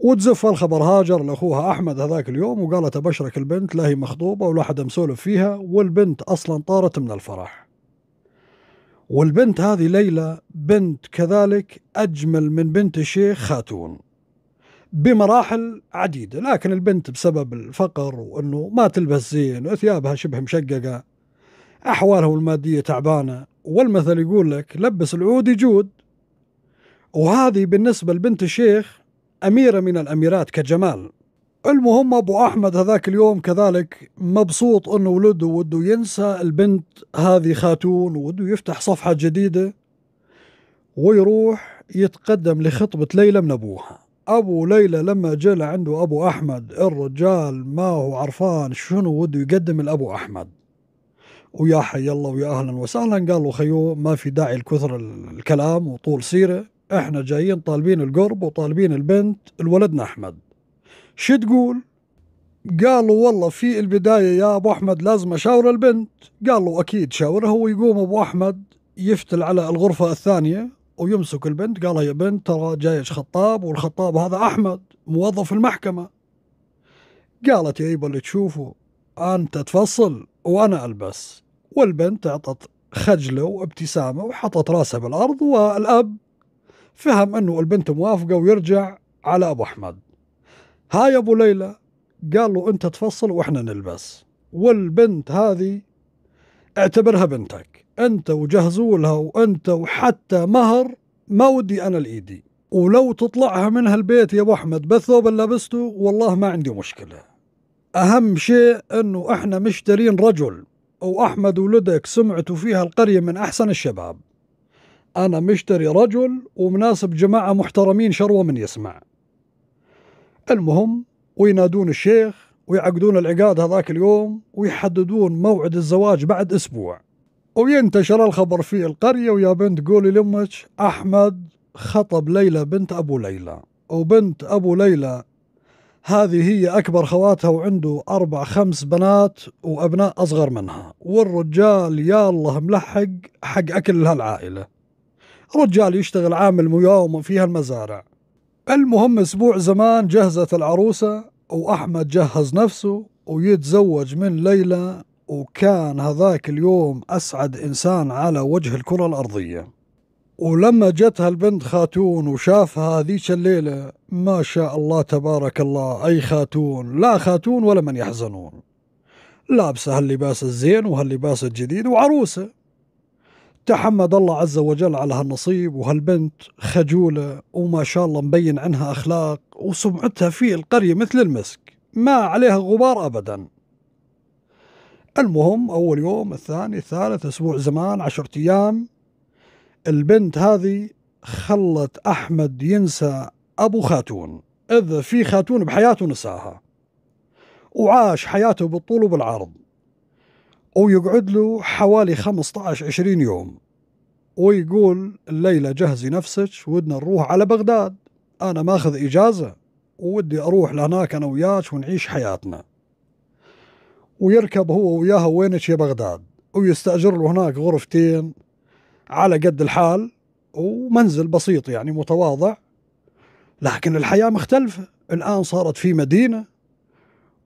وتزف الخبر هاجر لأخوها أحمد هذاك اليوم وقالت أبشرك البنت لا هي مخطوبة ولا حدا مسولف فيها والبنت أصلا طارت من الفرح. والبنت هذه ليلى بنت كذلك أجمل من بنت الشيخ خاتون. بمراحل عديدة لكن البنت بسبب الفقر وأنه ما تلبس زين وثيابها شبه مشققة أحوالهم المادية تعبانة والمثل يقول لك لبس العود يجود. وهذه بالنسبة لبنت الشيخ أميرة من الأميرات كجمال. المهم أبو أحمد هذاك اليوم كذلك مبسوط أنه ولده وده ينسى البنت هذه خاتون وده يفتح صفحة جديدة ويروح يتقدم لخطبة ليلى من أبوها. أبو ليلى لما جاء عنده أبو أحمد الرجال ما هو عرفان شنو وده يقدم لأبو أحمد. ويا حي الله ويا أهلا وسهلا قالوا خيو ما في داعي لكثر الكلام وطول سيرة. إحنا جايين طالبين القرب وطالبين البنت لولدنا أحمد. شو تقول؟ قالوا والله في البداية يا أبو أحمد لازم أشاور البنت. قالوا أكيد شاورها ويقوم أبو أحمد يفتل على الغرفة الثانية ويمسك البنت. قال يا بنت ترى جايش خطاب؟ والخطاب هذا أحمد موظف المحكمة. قالت يا يبا اللي تشوفه أنت تفصل وأنا ألبس. والبنت أعطت خجلة وابتسامة وحطت راسها بالأرض والأب فهم أنه البنت موافقة ويرجع على أبو أحمد. هاي أبو ليلى قال له أنت تفصل وإحنا نلبس. والبنت هذه اعتبرها بنتك. أنت وجهزوا لها وأنت وحتى مهر ما ودي أنا لإيدي. ولو تطلعها من هالبيت يا أبو أحمد بالثوب اللي لبسته والله ما عندي مشكلة. أهم شيء أنه إحنا مشترين رجل وأحمد ولدك سمعته فيها القرية من أحسن الشباب. أنا مشتري رجل ومناسب جماعة محترمين شروة من يسمع. المهم وينادون الشيخ ويعقدون العقاد هذاك اليوم ويحددون موعد الزواج بعد أسبوع. وينتشر الخبر في القرية ويا بنت قولي لأمك أحمد خطب ليلى بنت أبو ليلى. وبنت أبو ليلى هذه هي أكبر خواتها وعنده أربع خمس بنات وأبناء أصغر منها. والرجال يا الله ملحق حق أكل هالعائلة رجال يشتغل عامل مياوم في هالمزارع. المهم أسبوع زمان جهزت العروسة وأحمد جهز نفسه ويتزوج من ليلى وكان هذاك اليوم أسعد إنسان على وجه الكرة الأرضية. ولما جتها البنت خاتون وشافها هذيك الليلة ما شاء الله تبارك الله أي خاتون؟ لا خاتون ولا من يحزنون. لابسة هاللباس الزين وهاللباس الجديد وعروسة. تحمد الله عز وجل على هالنصيب وهالبنت خجولة وما شاء الله مبين عنها أخلاق وسمعتها في القرية مثل المسك. ما عليها غبار أبدا. المهم أول يوم الثاني الثالث أسبوع زمان عشرة أيام البنت هذه خلت أحمد ينسى أبو خاتون إذا في خاتون بحياته نساها وعاش حياته بالطول وبالعرض. ويقعد له حوالي 15 20 يوم. ويقول الليلة جهزي نفسك ودنا نروح على بغداد. أنا ماخذ إجازة ودي أروح لهناك أنا وياك ونعيش حياتنا. ويركب هو وياها وينك يا بغداد ويستأجر له هناك غرفتين على قد الحال ومنزل بسيط يعني متواضع. لكن الحياة مختلفة. الآن صارت في مدينة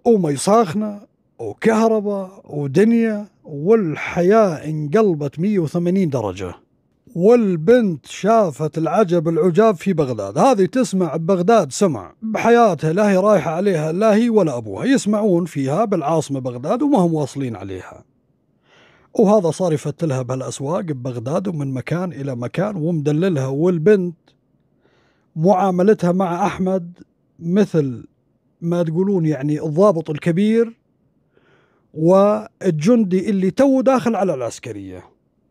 ومي ساخنة وكهرباء ودنيا والحياة انقلبت 180 درجة. والبنت شافت العجب العجاب في بغداد. هذه تسمع ببغداد سمع. بحياتها لا هي رايحة عليها لا هي ولا أبوها. يسمعون فيها بالعاصمة بغداد وما هم واصلين عليها. وهذا صار يفتلها بهالأسواق ببغداد ومن مكان إلى مكان ومدللها. والبنت معاملتها مع أحمد مثل ما تقولون يعني الضابط الكبير والجندي اللي تو داخل على العسكرية.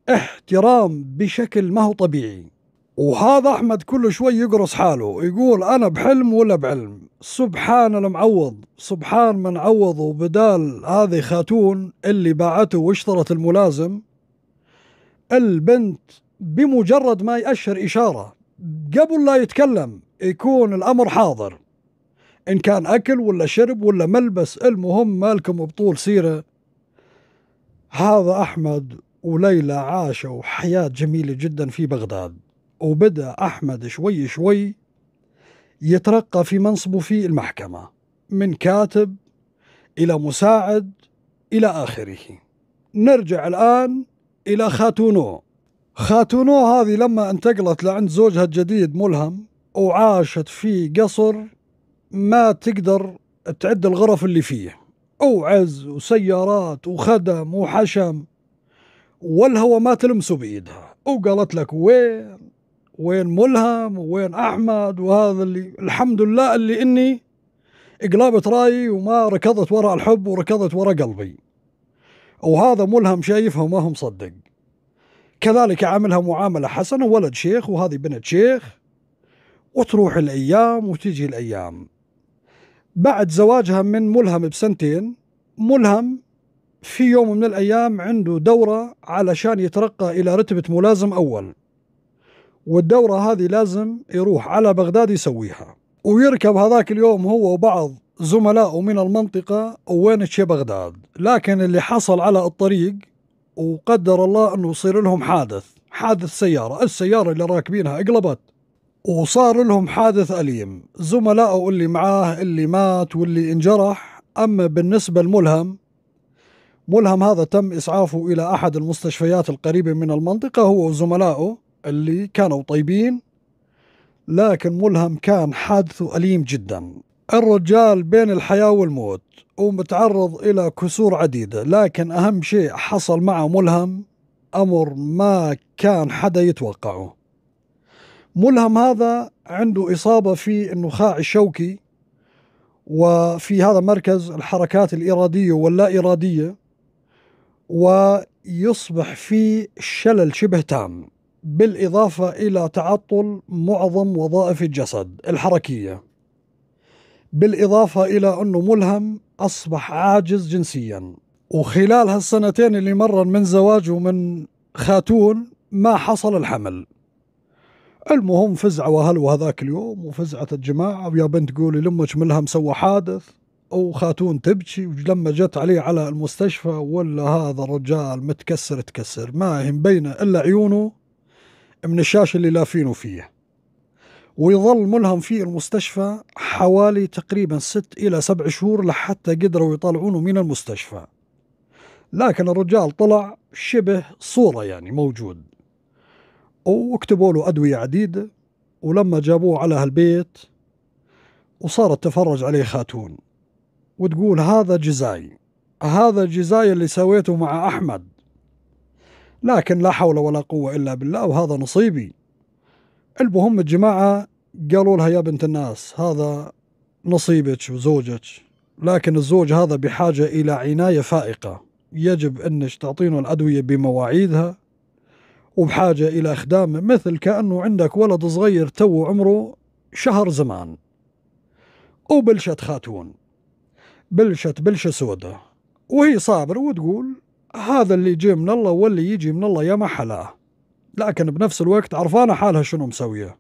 احترام بشكل ما هو طبيعي. وهذا أحمد كل شوي يقرص حاله يقول أنا بحلم ولا بعلم؟ سبحان المعوض سبحان من عوضه بدال هذه خاتون اللي باعته واشترت الملازم. البنت بمجرد ما يأشر إشارة قبل لا يتكلم يكون الأمر حاضر. إن كان أكل ولا شرب ولا ملبس المهم مالكم بطول سيرة. هذا أحمد وليلى عاشوا حياة جميلة جدا في بغداد. وبدأ أحمد شوي شوي يترقى في منصبه في المحكمة من كاتب إلى مساعد إلى آخره. نرجع الآن إلى خاتونو. خاتونو هذه لما انتقلت لعند زوجها الجديد ملهم وعاشت في قصر ما تقدر تعد الغرف اللي فيه. وعز وسيارات وخدم وحشم والهوى ما تلمسه بإيدها. وقالت لك وين وين ملهم وين أحمد وهذا اللي الحمد لله اللي إني قلابت رأيي وما ركضت وراء الحب وركضت وراء قلبي. وهذا ملهم شايفها وما هو مصدق كذلك عاملها معاملة حسنة ولد شيخ وهذه بنت شيخ. وتروح الأيام وتجي الأيام. بعد زواجها من ملهم بسنتين ملهم في يوم من الأيام عنده دورة علشان يترقى إلى رتبة ملازم أول. والدورة هذه لازم يروح على بغداد يسويها. ويركب هذاك اليوم هو وبعض زملائه من المنطقة وين تشي بغداد. لكن اللي حصل على الطريق وقدر الله أنه يصير لهم حادث حادث سيارة. السيارة اللي راكبينها إقلبت. وصار لهم حادث أليم. زملائه اللي معاه اللي مات واللي انجرح. أما بالنسبة لملهم ملهم هذا تم إسعافه إلى أحد المستشفيات القريبة من المنطقة هو وزملائه اللي كانوا طيبين. لكن ملهم كان حادثه أليم جدا. الرجال بين الحياة والموت ومتعرض إلى كسور عديدة. لكن أهم شيء حصل معه ملهم أمر ما كان حدا يتوقعه. ملهم هذا عنده إصابة في النخاع الشوكي وفي هذا مركز الحركات الإرادية واللا إرادية ويصبح في شلل شبه تام بالإضافة إلى تعطل معظم وظائف الجسد الحركية. بالإضافة إلى أنه ملهم أصبح عاجز جنسيا. وخلال هالسنتين اللي مرن من زواجه من خاتون ما حصل الحمل. المهم فزعة وهلوة هذاك اليوم وفزعت الجماعة ويا بنت قولي لمك ملهم سوى حادث وخاتون تبكي ولما جت عليه على المستشفى ولا هذا الرجال متكسر تكسر. ما هي مبينة إلا عيونه من الشاشة اللي لافينه فيه ويظل ملهم في المستشفى حوالي تقريبا ست إلى سبع شهور لحتى قدروا يطلعونه من المستشفى. لكن الرجال طلع شبه صورة يعني موجود. وكتبوا له أدوية عديدة ولما جابوه على هالبيت وصارت تفرج عليه خاتون وتقول هذا جزاي هذا جزاي اللي سويته مع أحمد. لكن لا حول ولا قوة إلا بالله وهذا نصيبي. المهم الجماعة قالوا لها يا بنت الناس هذا نصيبك وزوجك لكن الزوج هذا بحاجة إلى عناية فائقة. يجب أنك تعطينه الأدوية بمواعيدها وبحاجة إلى إخدامه مثل كأنه عندك ولد صغير تو عمره شهر زمان. وبلشت خاتون. بلشت بلشة سودة. وهي صابرة وتقول هذا اللي يجي من الله واللي يجي من الله يا ما حلاه. لكن بنفس الوقت عرفانة حالها شنو مسوية.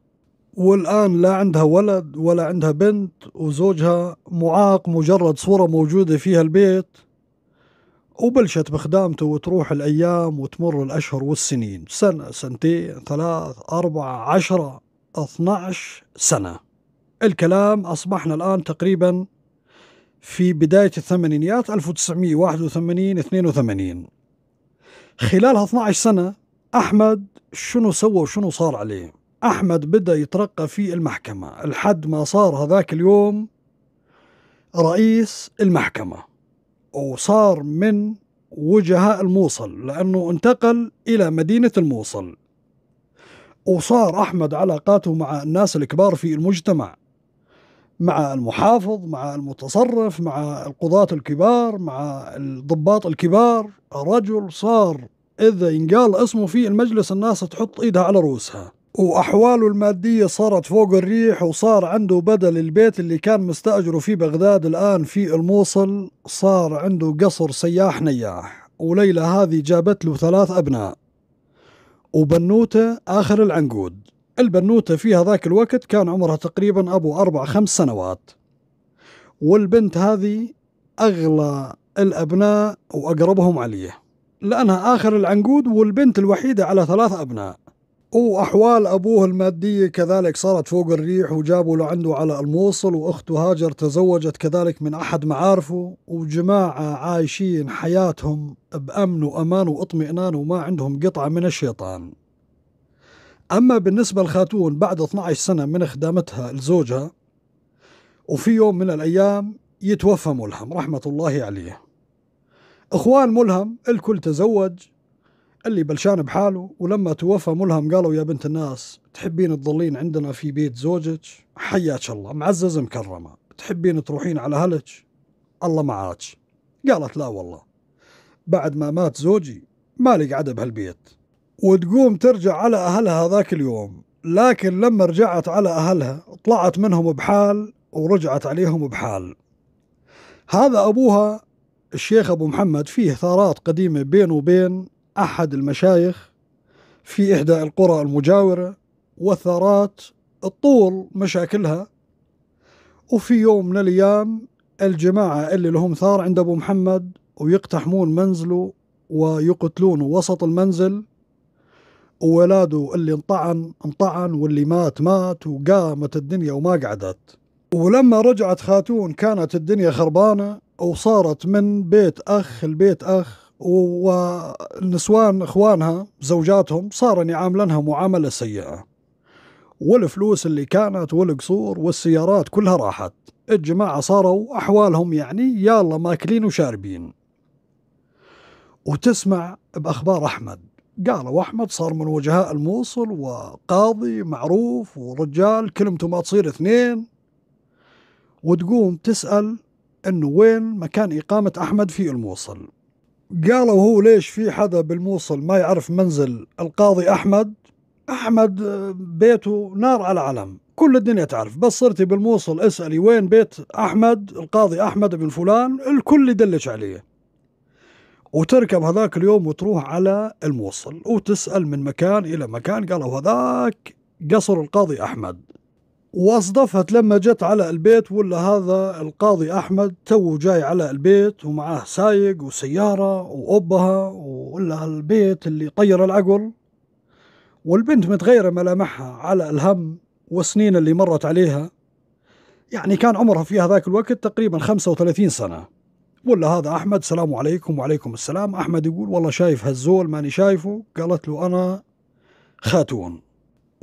والآن لا عندها ولد ولا عندها بنت وزوجها معاق مجرد صورة موجودة فيها البيت. وبلشت بخدامته وتروح الأيام وتمر الأشهر والسنين. سنة سنتين ثلاث أربعة عشرة 12 سنة. الكلام أصبحنا الآن تقريبا في بداية الثمانينيات 1981 82 خلالها 12 سنة أحمد شنو سوى وشنو صار عليه؟ أحمد بدأ يترقى في المحكمة. لحد ما صار هذاك اليوم رئيس وصار من وجهاء الموصل لأنه انتقل إلى مدينة الموصل. وصار أحمد علاقاته مع الناس الكبار في المجتمع مع المحافظ مع المتصرف مع القضاة الكبار مع الضباط الكبار. رجل صار إذا ينقال اسمه في المجلس الناس تحط إيدها على رؤوسها. وأحواله المادية صارت فوق الريح وصار عنده بدل البيت اللي كان مستأجره في بغداد الآن في الموصل صار عنده قصر سياح نياح وليلى هذه جابت له ثلاث أبناء. وبنوتة آخر العنقود. البنوتة في هذاك الوقت كان عمرها تقريبا أبو أربع خمس سنوات. والبنت هذه أغلى الأبناء وأقربهم عليه لأنها آخر العنقود والبنت الوحيدة على ثلاث أبناء. وأحوال أبوه المادية كذلك صارت فوق الريح وجابوا له عنده على الموصل وأخته هاجر تزوجت كذلك من أحد معارفه وجماعة عايشين حياتهم بأمن وأمان واطمئنان وما عندهم قطعة من الشيطان. أما بالنسبة لخاتون بعد 12 سنة من خدامتها لزوجها وفي يوم من الأيام يتوفى ملهم رحمة الله عليه. إخوان ملهم الكل تزوج اللي بلشان بحاله ولما توفى ملهم قالوا يا بنت الناس تحبين تظلين عندنا في بيت زوجك؟ حياك الله معزز مكرمة تحبين تروحين على أهلك؟ الله معاك. قالت لا والله. بعد ما مات زوجي مالي قعدة بهالبيت. وتقوم ترجع على أهلها ذاك اليوم. لكن لما رجعت على أهلها طلعت منهم بحال ورجعت عليهم بحال. هذا أبوها الشيخ أبو محمد فيه ثارات قديمة بينه وبين أحد المشايخ في إحدى القرى المجاورة والثارات الطول مشاكلها. وفي يوم من الأيام الجماعة اللي لهم ثار عند أبو محمد ويقتحمون منزله ويقتلونه وسط المنزل وولاده اللي انطعن انطعن واللي مات مات وقامت الدنيا وما قعدت. ولما رجعت خاتون كانت الدنيا خربانة وصارت من بيت أخ لبيت أخ والنسوان إخوانها زوجاتهم صارن يعاملنها معاملة سيئة. والفلوس اللي كانت والقصور والسيارات كلها راحت. الجماعة صاروا أحوالهم يعني يلا ماكلين وشاربين. وتسمع بأخبار أحمد. قالوا أحمد صار من وجهاء الموصل وقاضي معروف ورجال كلمته ما تصير اثنين. وتقوم تسأل إنه وين مكان إقامة أحمد في الموصل. قالوا هو ليش في حدا بالموصل ما يعرف منزل القاضي أحمد؟ أحمد بيته نار على علم كل الدنيا تعرف. بس صرتي بالموصل اسألي وين بيت أحمد؟ القاضي أحمد بن فلان الكل يدلش عليه. وتركب هذاك اليوم وتروح على الموصل وتسأل من مكان إلى مكان. قالوا هذاك قصر القاضي أحمد. واصدفت لما جت على البيت ولا هذا القاضي أحمد تو جاي على البيت ومعاه سايق وسيارة وابها ولا البيت اللي طير العقل. والبنت متغيرة ملامحها على الهم والسنين اللي مرت عليها. يعني كان عمرها في هذاك الوقت تقريبا 35 سنة. ولا هذا أحمد سلام عليكم وعليكم السلام. أحمد يقول والله شايف هالزول ماني شايفه. قالت له أنا خاتون.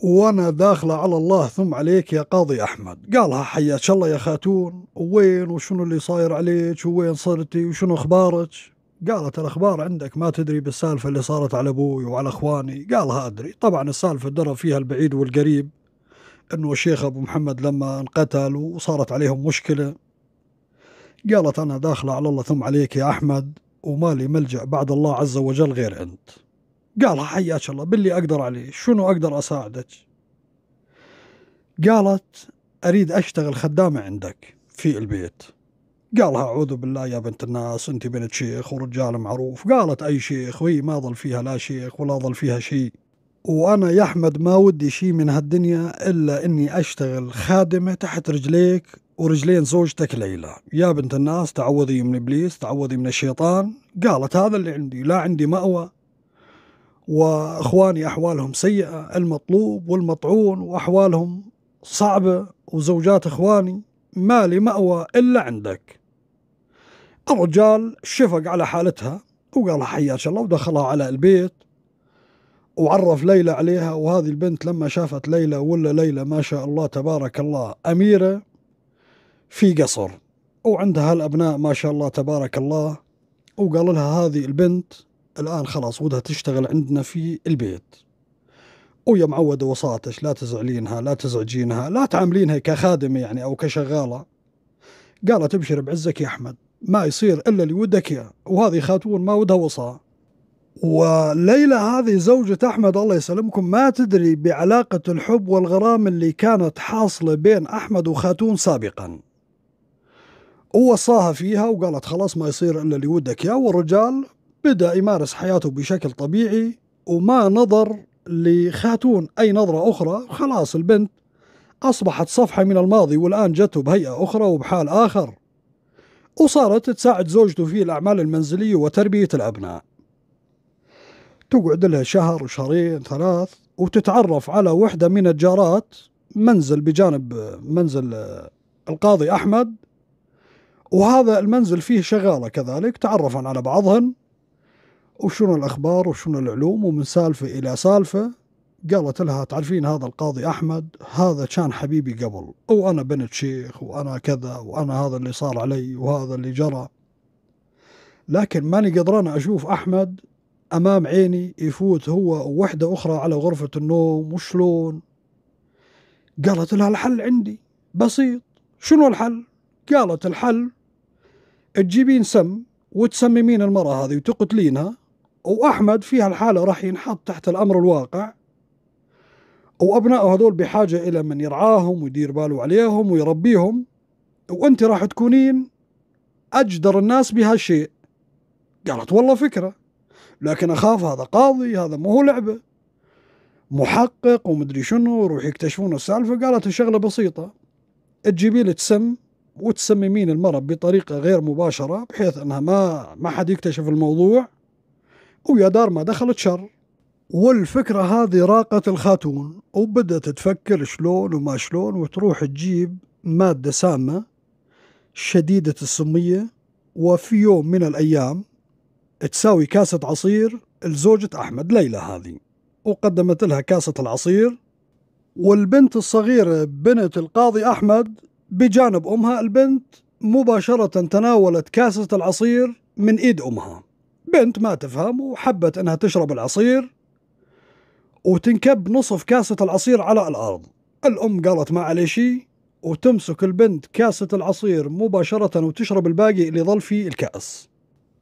وأنا داخله على الله ثم عليك يا قاضي أحمد. قالها حياك الله يا خاتون. وين وشنو اللي صاير عليك؟ وين صرتي؟ وشنو أخبارك؟ قالت الأخبار عندك ما تدري بالسالفة اللي صارت على أبوي وعلى أخواني. قالها أدري. طبعا السالفة درى فيها البعيد والقريب إنه الشيخ أبو محمد لما انقتل وصارت عليهم مشكلة. قالت أنا داخله على الله ثم عليك يا أحمد ومالي ملجأ بعد الله عز وجل غير أنت. قالها حياك الله باللي أقدر عليه شنو أقدر أساعدك؟ قالت أريد أشتغل خدامة عندك في البيت. قالها أعوذ بالله يا بنت الناس أنت بنت شيخ ورجال معروف. قالت أي شيخ؟ وهي ما ظل فيها لا شيخ ولا ظل فيها شيء. وأنا يا أحمد ما ودي شيء من هالدنيا إلا إني أشتغل خادمة تحت رجليك ورجلين زوجتك ليلى. يا بنت الناس تعوذي من إبليس تعوذي من الشيطان. قالت هذا اللي عندي لا عندي مأوى. وأخواني أحوالهم سيئة المطلوب والمطعون وأحوالهم صعبة وزوجات إخواني ما لي مأوى إلا عندك. الرجال شفق على حالتها وقال حياك الله ودخلها على البيت وعرف ليلى عليها وهذه البنت لما شافت ليلى ولا ليلى ما شاء الله تبارك الله أميرة في قصر وعندها الأبناء ما شاء الله تبارك الله وقال لها هذه البنت الآن خلاص ودها تشتغل عندنا في البيت. ويا معودة وصاتش لا تزعلينها لا تزعجينها لا تعاملينها كخادمة يعني أو كشغالة. قالت ابشر بعزك يا أحمد ما يصير إلا اللي ودك يا وهذه خاتون ما ودها وصا. وليلى هذه زوجة أحمد الله يسلمكم ما تدري بعلاقة الحب والغرام اللي كانت حاصلة بين أحمد وخاتون سابقا. ووصاها فيها وقالت خلاص ما يصير إلا اللي ودك يا والرجال بدأ يمارس حياته بشكل طبيعي وما نظر لخاتون أي نظرة أخرى خلاص البنت أصبحت صفحة من الماضي والآن جته بهيئة أخرى وبحال آخر. وصارت تساعد زوجته في الأعمال المنزلية وتربية الأبناء. تقعد لها شهر وشهرين ثلاث وتتعرف على وحدة من الجارات منزل بجانب منزل القاضي أحمد. وهذا المنزل فيه شغالة كذلك تعرفا على بعضهن. وشنو الأخبار وشنو العلوم ومن سالفة إلى سالفة؟ قالت لها تعرفين هذا القاضي أحمد؟ هذا كان حبيبي قبل وأنا بنت شيخ وأنا كذا وأنا هذا اللي صار علي وهذا اللي جرى. لكن ماني قدران أشوف أحمد أمام عيني يفوت هو ووحدة أخرى على غرفة النوم وشلون؟ قالت لها الحل عندي بسيط. شنو الحل؟ قالت الحل تجيبين سم وتسممين المرأة هذه وتقتلينها وأحمد في هالحالة راح ينحط تحت الأمر الواقع. وأبنائه هذول بحاجة إلى من يرعاهم ويدير باله عليهم ويربيهم. وأنت راح تكونين أجدر الناس بهالشيء. قالت والله فكرة لكن أخاف هذا قاضي هذا مو هو لعبة. محقق ومدري شنو يروح يكتشفون السالفة. قالت الشغلة بسيطة تجيبي لك سم وتسممين المرض بطريقة غير مباشرة بحيث أنها ما ما حد يكتشف الموضوع. ويا دار ما دخلت شر. والفكرة هذه راقت الخاتون وبدأت تفكر شلون وما شلون وتروح تجيب مادة سامة شديدة السمية وفي يوم من الأيام تساوي كاسة عصير لزوجة أحمد ليلى هذه. وقدمت لها كاسة العصير والبنت الصغيرة بنت القاضي أحمد بجانب أمها البنت مباشرة تناولت كاسة العصير من إيد أمها. بنت ما تفهم وحبت أنها تشرب العصير وتنكب نصف كاسة العصير على الأرض. الأم قالت ما عليه شيء وتمسك البنت كاسة العصير مباشرة وتشرب الباقي اللي ظل في الكأس.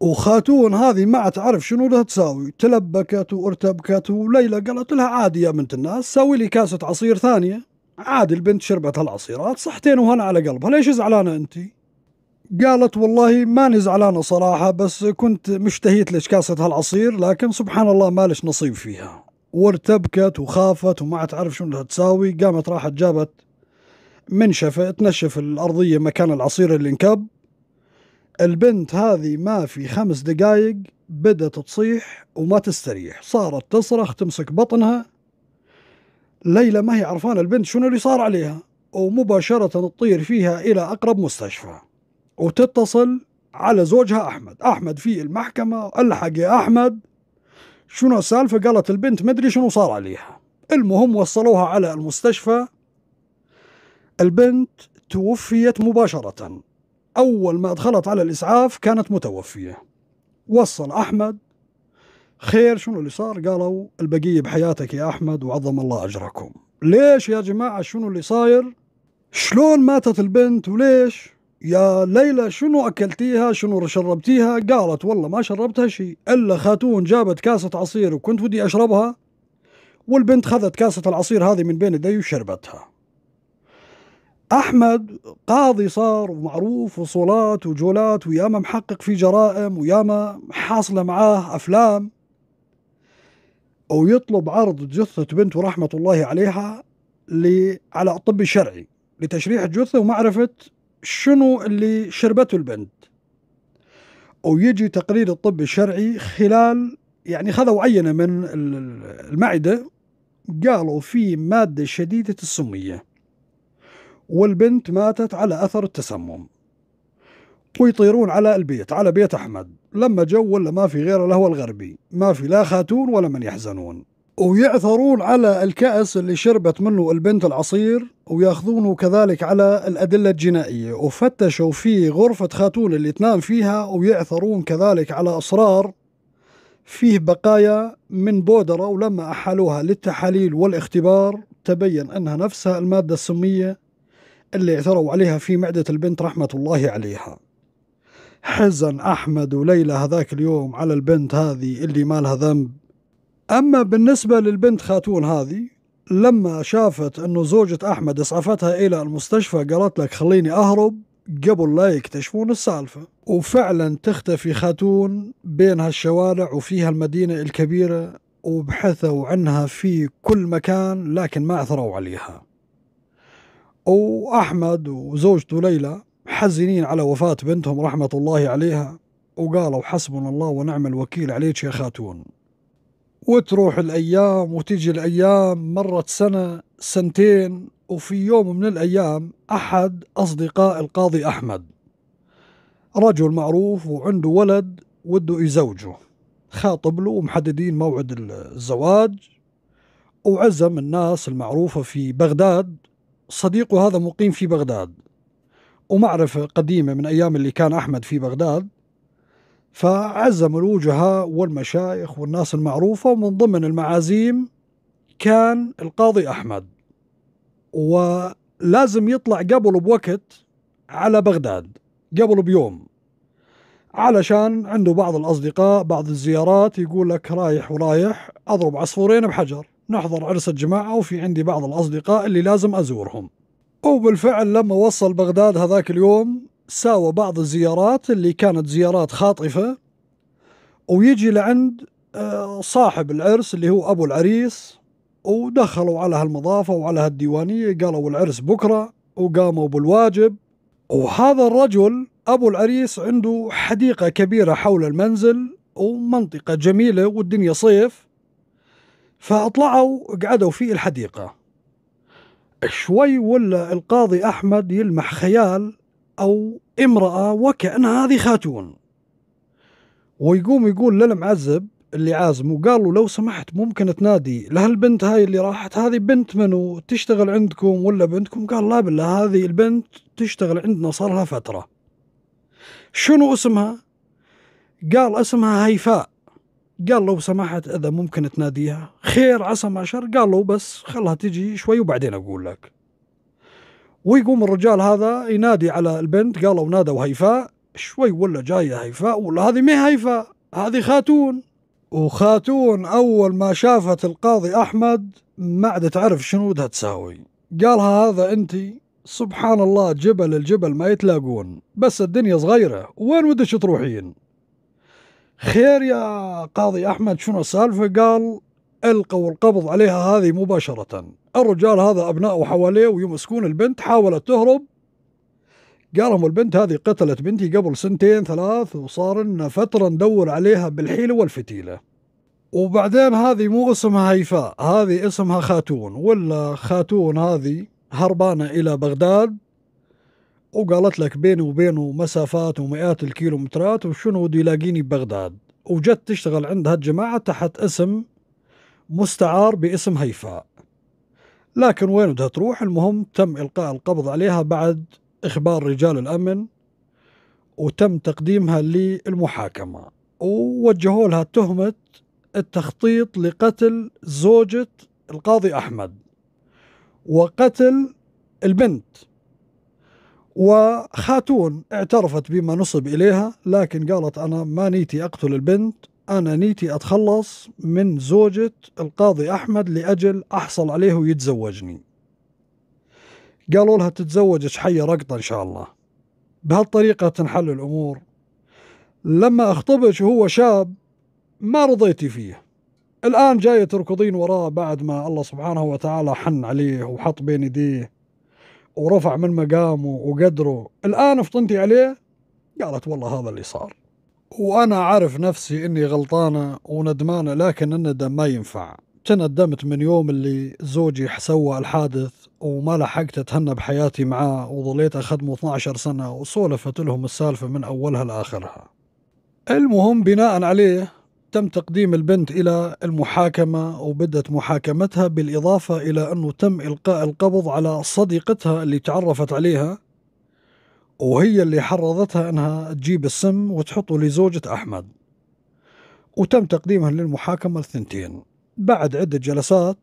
وخاتون هذه ما تعرف شنو لها تساوي. تلبكت وارتبكت وليلى قالت لها عادي يا بنت الناس سوي لي كاسة عصير ثانية. عادي البنت شربت هالعصيرات صحتين وهنا على قلبها. ليش زعلانة أنت قالت والله ماني زعلانة صراحة بس كنت مشتهيت لك كاسة هالعصير لكن سبحان الله مالش نصيب فيها. وارتبكت وخافت وما تعرف شنو تساوي قامت راحت جابت منشفة تنشف الأرضية مكان العصير اللي انكب. البنت هذه ما في خمس دقايق بدأت تصيح وما تستريح صارت تصرخ تمسك بطنها. ليلى ما هي عرفانة البنت شنو اللي صار عليها ومباشرة تطير فيها إلى أقرب مستشفى. وتتصل على زوجها أحمد. أحمد في المحكمة الحق يا أحمد شنو السالفة؟ قالت البنت مدري شنو صار عليها. المهم وصلوها على المستشفى. البنت توفيت مباشرة. أول ما دخلت على الإسعاف كانت متوفية. وصل أحمد. خير شنو اللي صار؟ قالوا البقية بحياتك يا أحمد وعظم الله أجركم. ليش يا جماعة؟ شنو اللي صاير؟ شلون ماتت البنت وليش؟ يا ليلى شنو أكلتيها؟ شنو شربتيها؟ قالت والله ما شربتها شيء إلا خاتون جابت كاسة عصير وكنت ودي أشربها. والبنت خذت كاسة العصير هذه من بين يدي وشربتها. أحمد قاضي صار ومعروف وصولات وجولات وياما محقق في جرائم وياما حاصلة معاه أفلام. ويطلب عرض جثة بنته رحمة الله عليها على الطب الشرعي لتشريح الجثة ومعرفة شنو اللي شربته البنت ويجي تقرير الطب الشرعي خلال يعني خذوا عينة من المعدة قالوا في مادة شديدة السمية والبنت ماتت على أثر التسمم. ويطيرون على البيت على بيت أحمد. لما جو ولا ما في غيره له الغربي ما في لا خاتون ولا من يحزنون. ويعثرون على الكأس اللي شربت منه البنت العصير وياخذونه كذلك على الأدلة الجنائية. وفتشوا في غرفة خاتون اللي تنام فيها ويعثرون كذلك على أسرار فيه بقايا من بودرة ولما أحالوها للتحاليل والاختبار تبين أنها نفسها المادة السمية اللي اعثروا عليها في معدة البنت رحمة الله عليها. حزن أحمد وليلى هذاك اليوم على البنت هذه اللي ما لها ذنب. أما بالنسبة للبنت خاتون هذه لما شافت أنه زوجة أحمد إسعفتها إلى المستشفى قالت لك خليني أهرب قبل لا يكتشفون السالفة. وفعلا تختفي خاتون بين هالشوارع وفيها المدينة الكبيرة وبحثوا عنها في كل مكان لكن ما عثروا عليها. وأحمد وزوجته ليلى حزينين على وفاة بنتهم رحمة الله عليها وقالوا حسبنا الله ونعم الوكيل عليك يا خاتون. وتروح الأيام وتيجي الأيام مرت سنة سنتين وفي يوم من الأيام أحد أصدقاء القاضي أحمد. رجل معروف وعنده ولد وده يزوجه. خاطب له ومحددين موعد الزواج. وعزم الناس المعروفة في بغداد. صديقه هذا مقيم في بغداد. ومعرفة قديمة من أيام اللي كان أحمد في بغداد. فعزم الوجهاء والمشايخ والناس المعروفة ومن ضمن المعازيم كان القاضي أحمد. ولازم يطلع قبل بوقت على بغداد قبل بيوم علشان عنده بعض الأصدقاء بعض الزيارات يقول لك رايح ورايح أضرب عصفورين بحجر نحضر عرس الجماعة وفي عندي بعض الأصدقاء اللي لازم أزورهم. وبالفعل لما وصل بغداد هذاك اليوم ساوى بعض الزيارات اللي كانت زيارات خاطفة ويجي لعند آه، صاحب العرس اللي هو أبو العريس ودخلوا على هالمضافة وعلى هالديوانية قالوا العرس بكرة وقاموا بالواجب. وهذا الرجل أبو العريس عنده حديقة كبيرة حول المنزل ومنطقة جميلة والدنيا صيف. فأطلعوا قعدوا في الحديقة. شوي ولا القاضي أحمد يلمح خيال أو امرأة وكأنها هذه خاتون. ويقوم يقول للمعذب اللي عازم وقال له لو سمحت ممكن تنادي لهالبنت هاي اللي راحت هذه بنت منو؟ تشتغل عندكم ولا بنتكم؟ قال لا بالله هذه البنت تشتغل عندنا صار لها فترة. شنو اسمها؟ قال اسمها هيفاء. قال لو سمحت إذا ممكن تناديها. خير عسى ما شر. قال له بس خلها تجي شوي وبعدين أقول لك. ويقوم الرجال هذا ينادي على البنت قالوا نادوا هيفاء شوي ولا جاية هيفاء؟ ولا هذه ما هيفاء هذه خاتون. وخاتون أول ما شافت القاضي أحمد ما عاد تعرف شنو بدها تساوي. قالها هذا أنت سبحان الله جبل الجبل ما يتلاقون. بس الدنيا صغيرة وين ودك تروحين؟ خير يا قاضي أحمد شنو السالفة؟ قال ألقوا القبض عليها هذه مباشرة. الرجال هذا ابنائه حواليه ويمسكون البنت حاولت تهرب. قال لهم البنت هذه قتلت بنتي قبل سنتين ثلاث وصار لنا فترة ندور عليها بالحيلة والفتيلة. وبعدين هذه مو اسمها هيفاء هذه اسمها خاتون. ولا خاتون هذه هربانة إلى بغداد. وقالت لك بيني وبينه مسافات ومئات الكيلومترات وشنو ودي يلاقيني ببغداد. وجت تشتغل عند هالجماعة تحت اسم مستعار باسم هيفاء. لكن وين بدها تروح؟ المهم تم إلقاء القبض عليها بعد إخبار رجال الأمن وتم تقديمها للمحاكمة. ووجهوا لها تهمة التخطيط لقتل زوجة القاضي أحمد وقتل البنت. وخاتون اعترفت بما نصب إليها لكن قالت أنا ما نيتي أقتل البنت أنا نيتي أتخلص من زوجة القاضي أحمد لأجل أحصل عليه ويتزوجني. قالوا لها تتزوجك حية رقطة إن شاء الله. بهالطريقة تنحل الأمور. لما أخطبك وهو شاب ما رضيتي فيه. الآن جاية تركضين وراه بعد ما الله سبحانه وتعالى حن عليه وحط بين يديه ورفع من مقامه وقدره. الآن فطنتي عليه؟ قالت والله هذا اللي صار. وأنا عارف نفسي إني غلطانة وندمانة لكن الندم ما ينفع. تندمت من يوم اللي زوجي سوى الحادث وما لحقت أتهنى بحياتي معاه وظليت أخدمه 12 سنة وسولفت لهم السالفة من أولها لآخرها. المهم بناء عليه تم تقديم البنت إلى المحاكمة وبدت محاكمتها بالإضافة إلى أنه تم إلقاء القبض على صديقتها اللي تعرفت عليها. وهي اللي حرضتها أنها تجيب السم وتحطه لزوجة أحمد. وتم تقديمها للمحاكمة الثنتين بعد عدة جلسات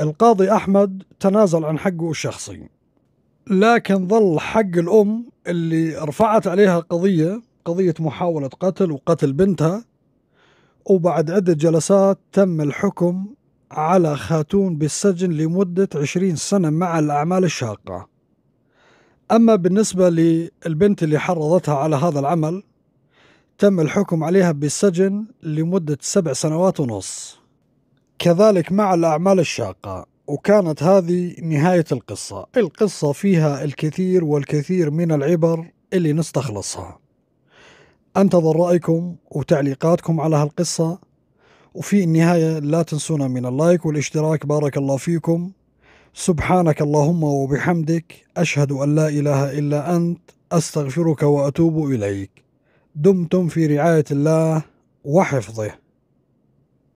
القاضي أحمد تنازل عن حقه الشخصي. لكن ظل حق الأم اللي رفعت عليها قضية قضية محاولة قتل وقتل بنتها. وبعد عدة جلسات تم الحكم على خاتون بالسجن لمدة عشرين سنة مع الأعمال الشاقة. أما بالنسبة للبنت اللي حرضتها على هذا العمل تم الحكم عليها بالسجن لمدة سبع سنوات ونص. كذلك مع الأعمال الشاقة وكانت هذه نهاية القصة. القصة فيها الكثير والكثير من العبر اللي نستخلصها. أنتظر رأيكم وتعليقاتكم على هالقصة وفي النهاية لا تنسونا من اللايك والاشتراك. بارك الله فيكم. سبحانك اللهم وبحمدك أشهد أن لا إله إلا أنت أستغفرك وأتوب إليك. دمتم في رعاية الله وحفظه.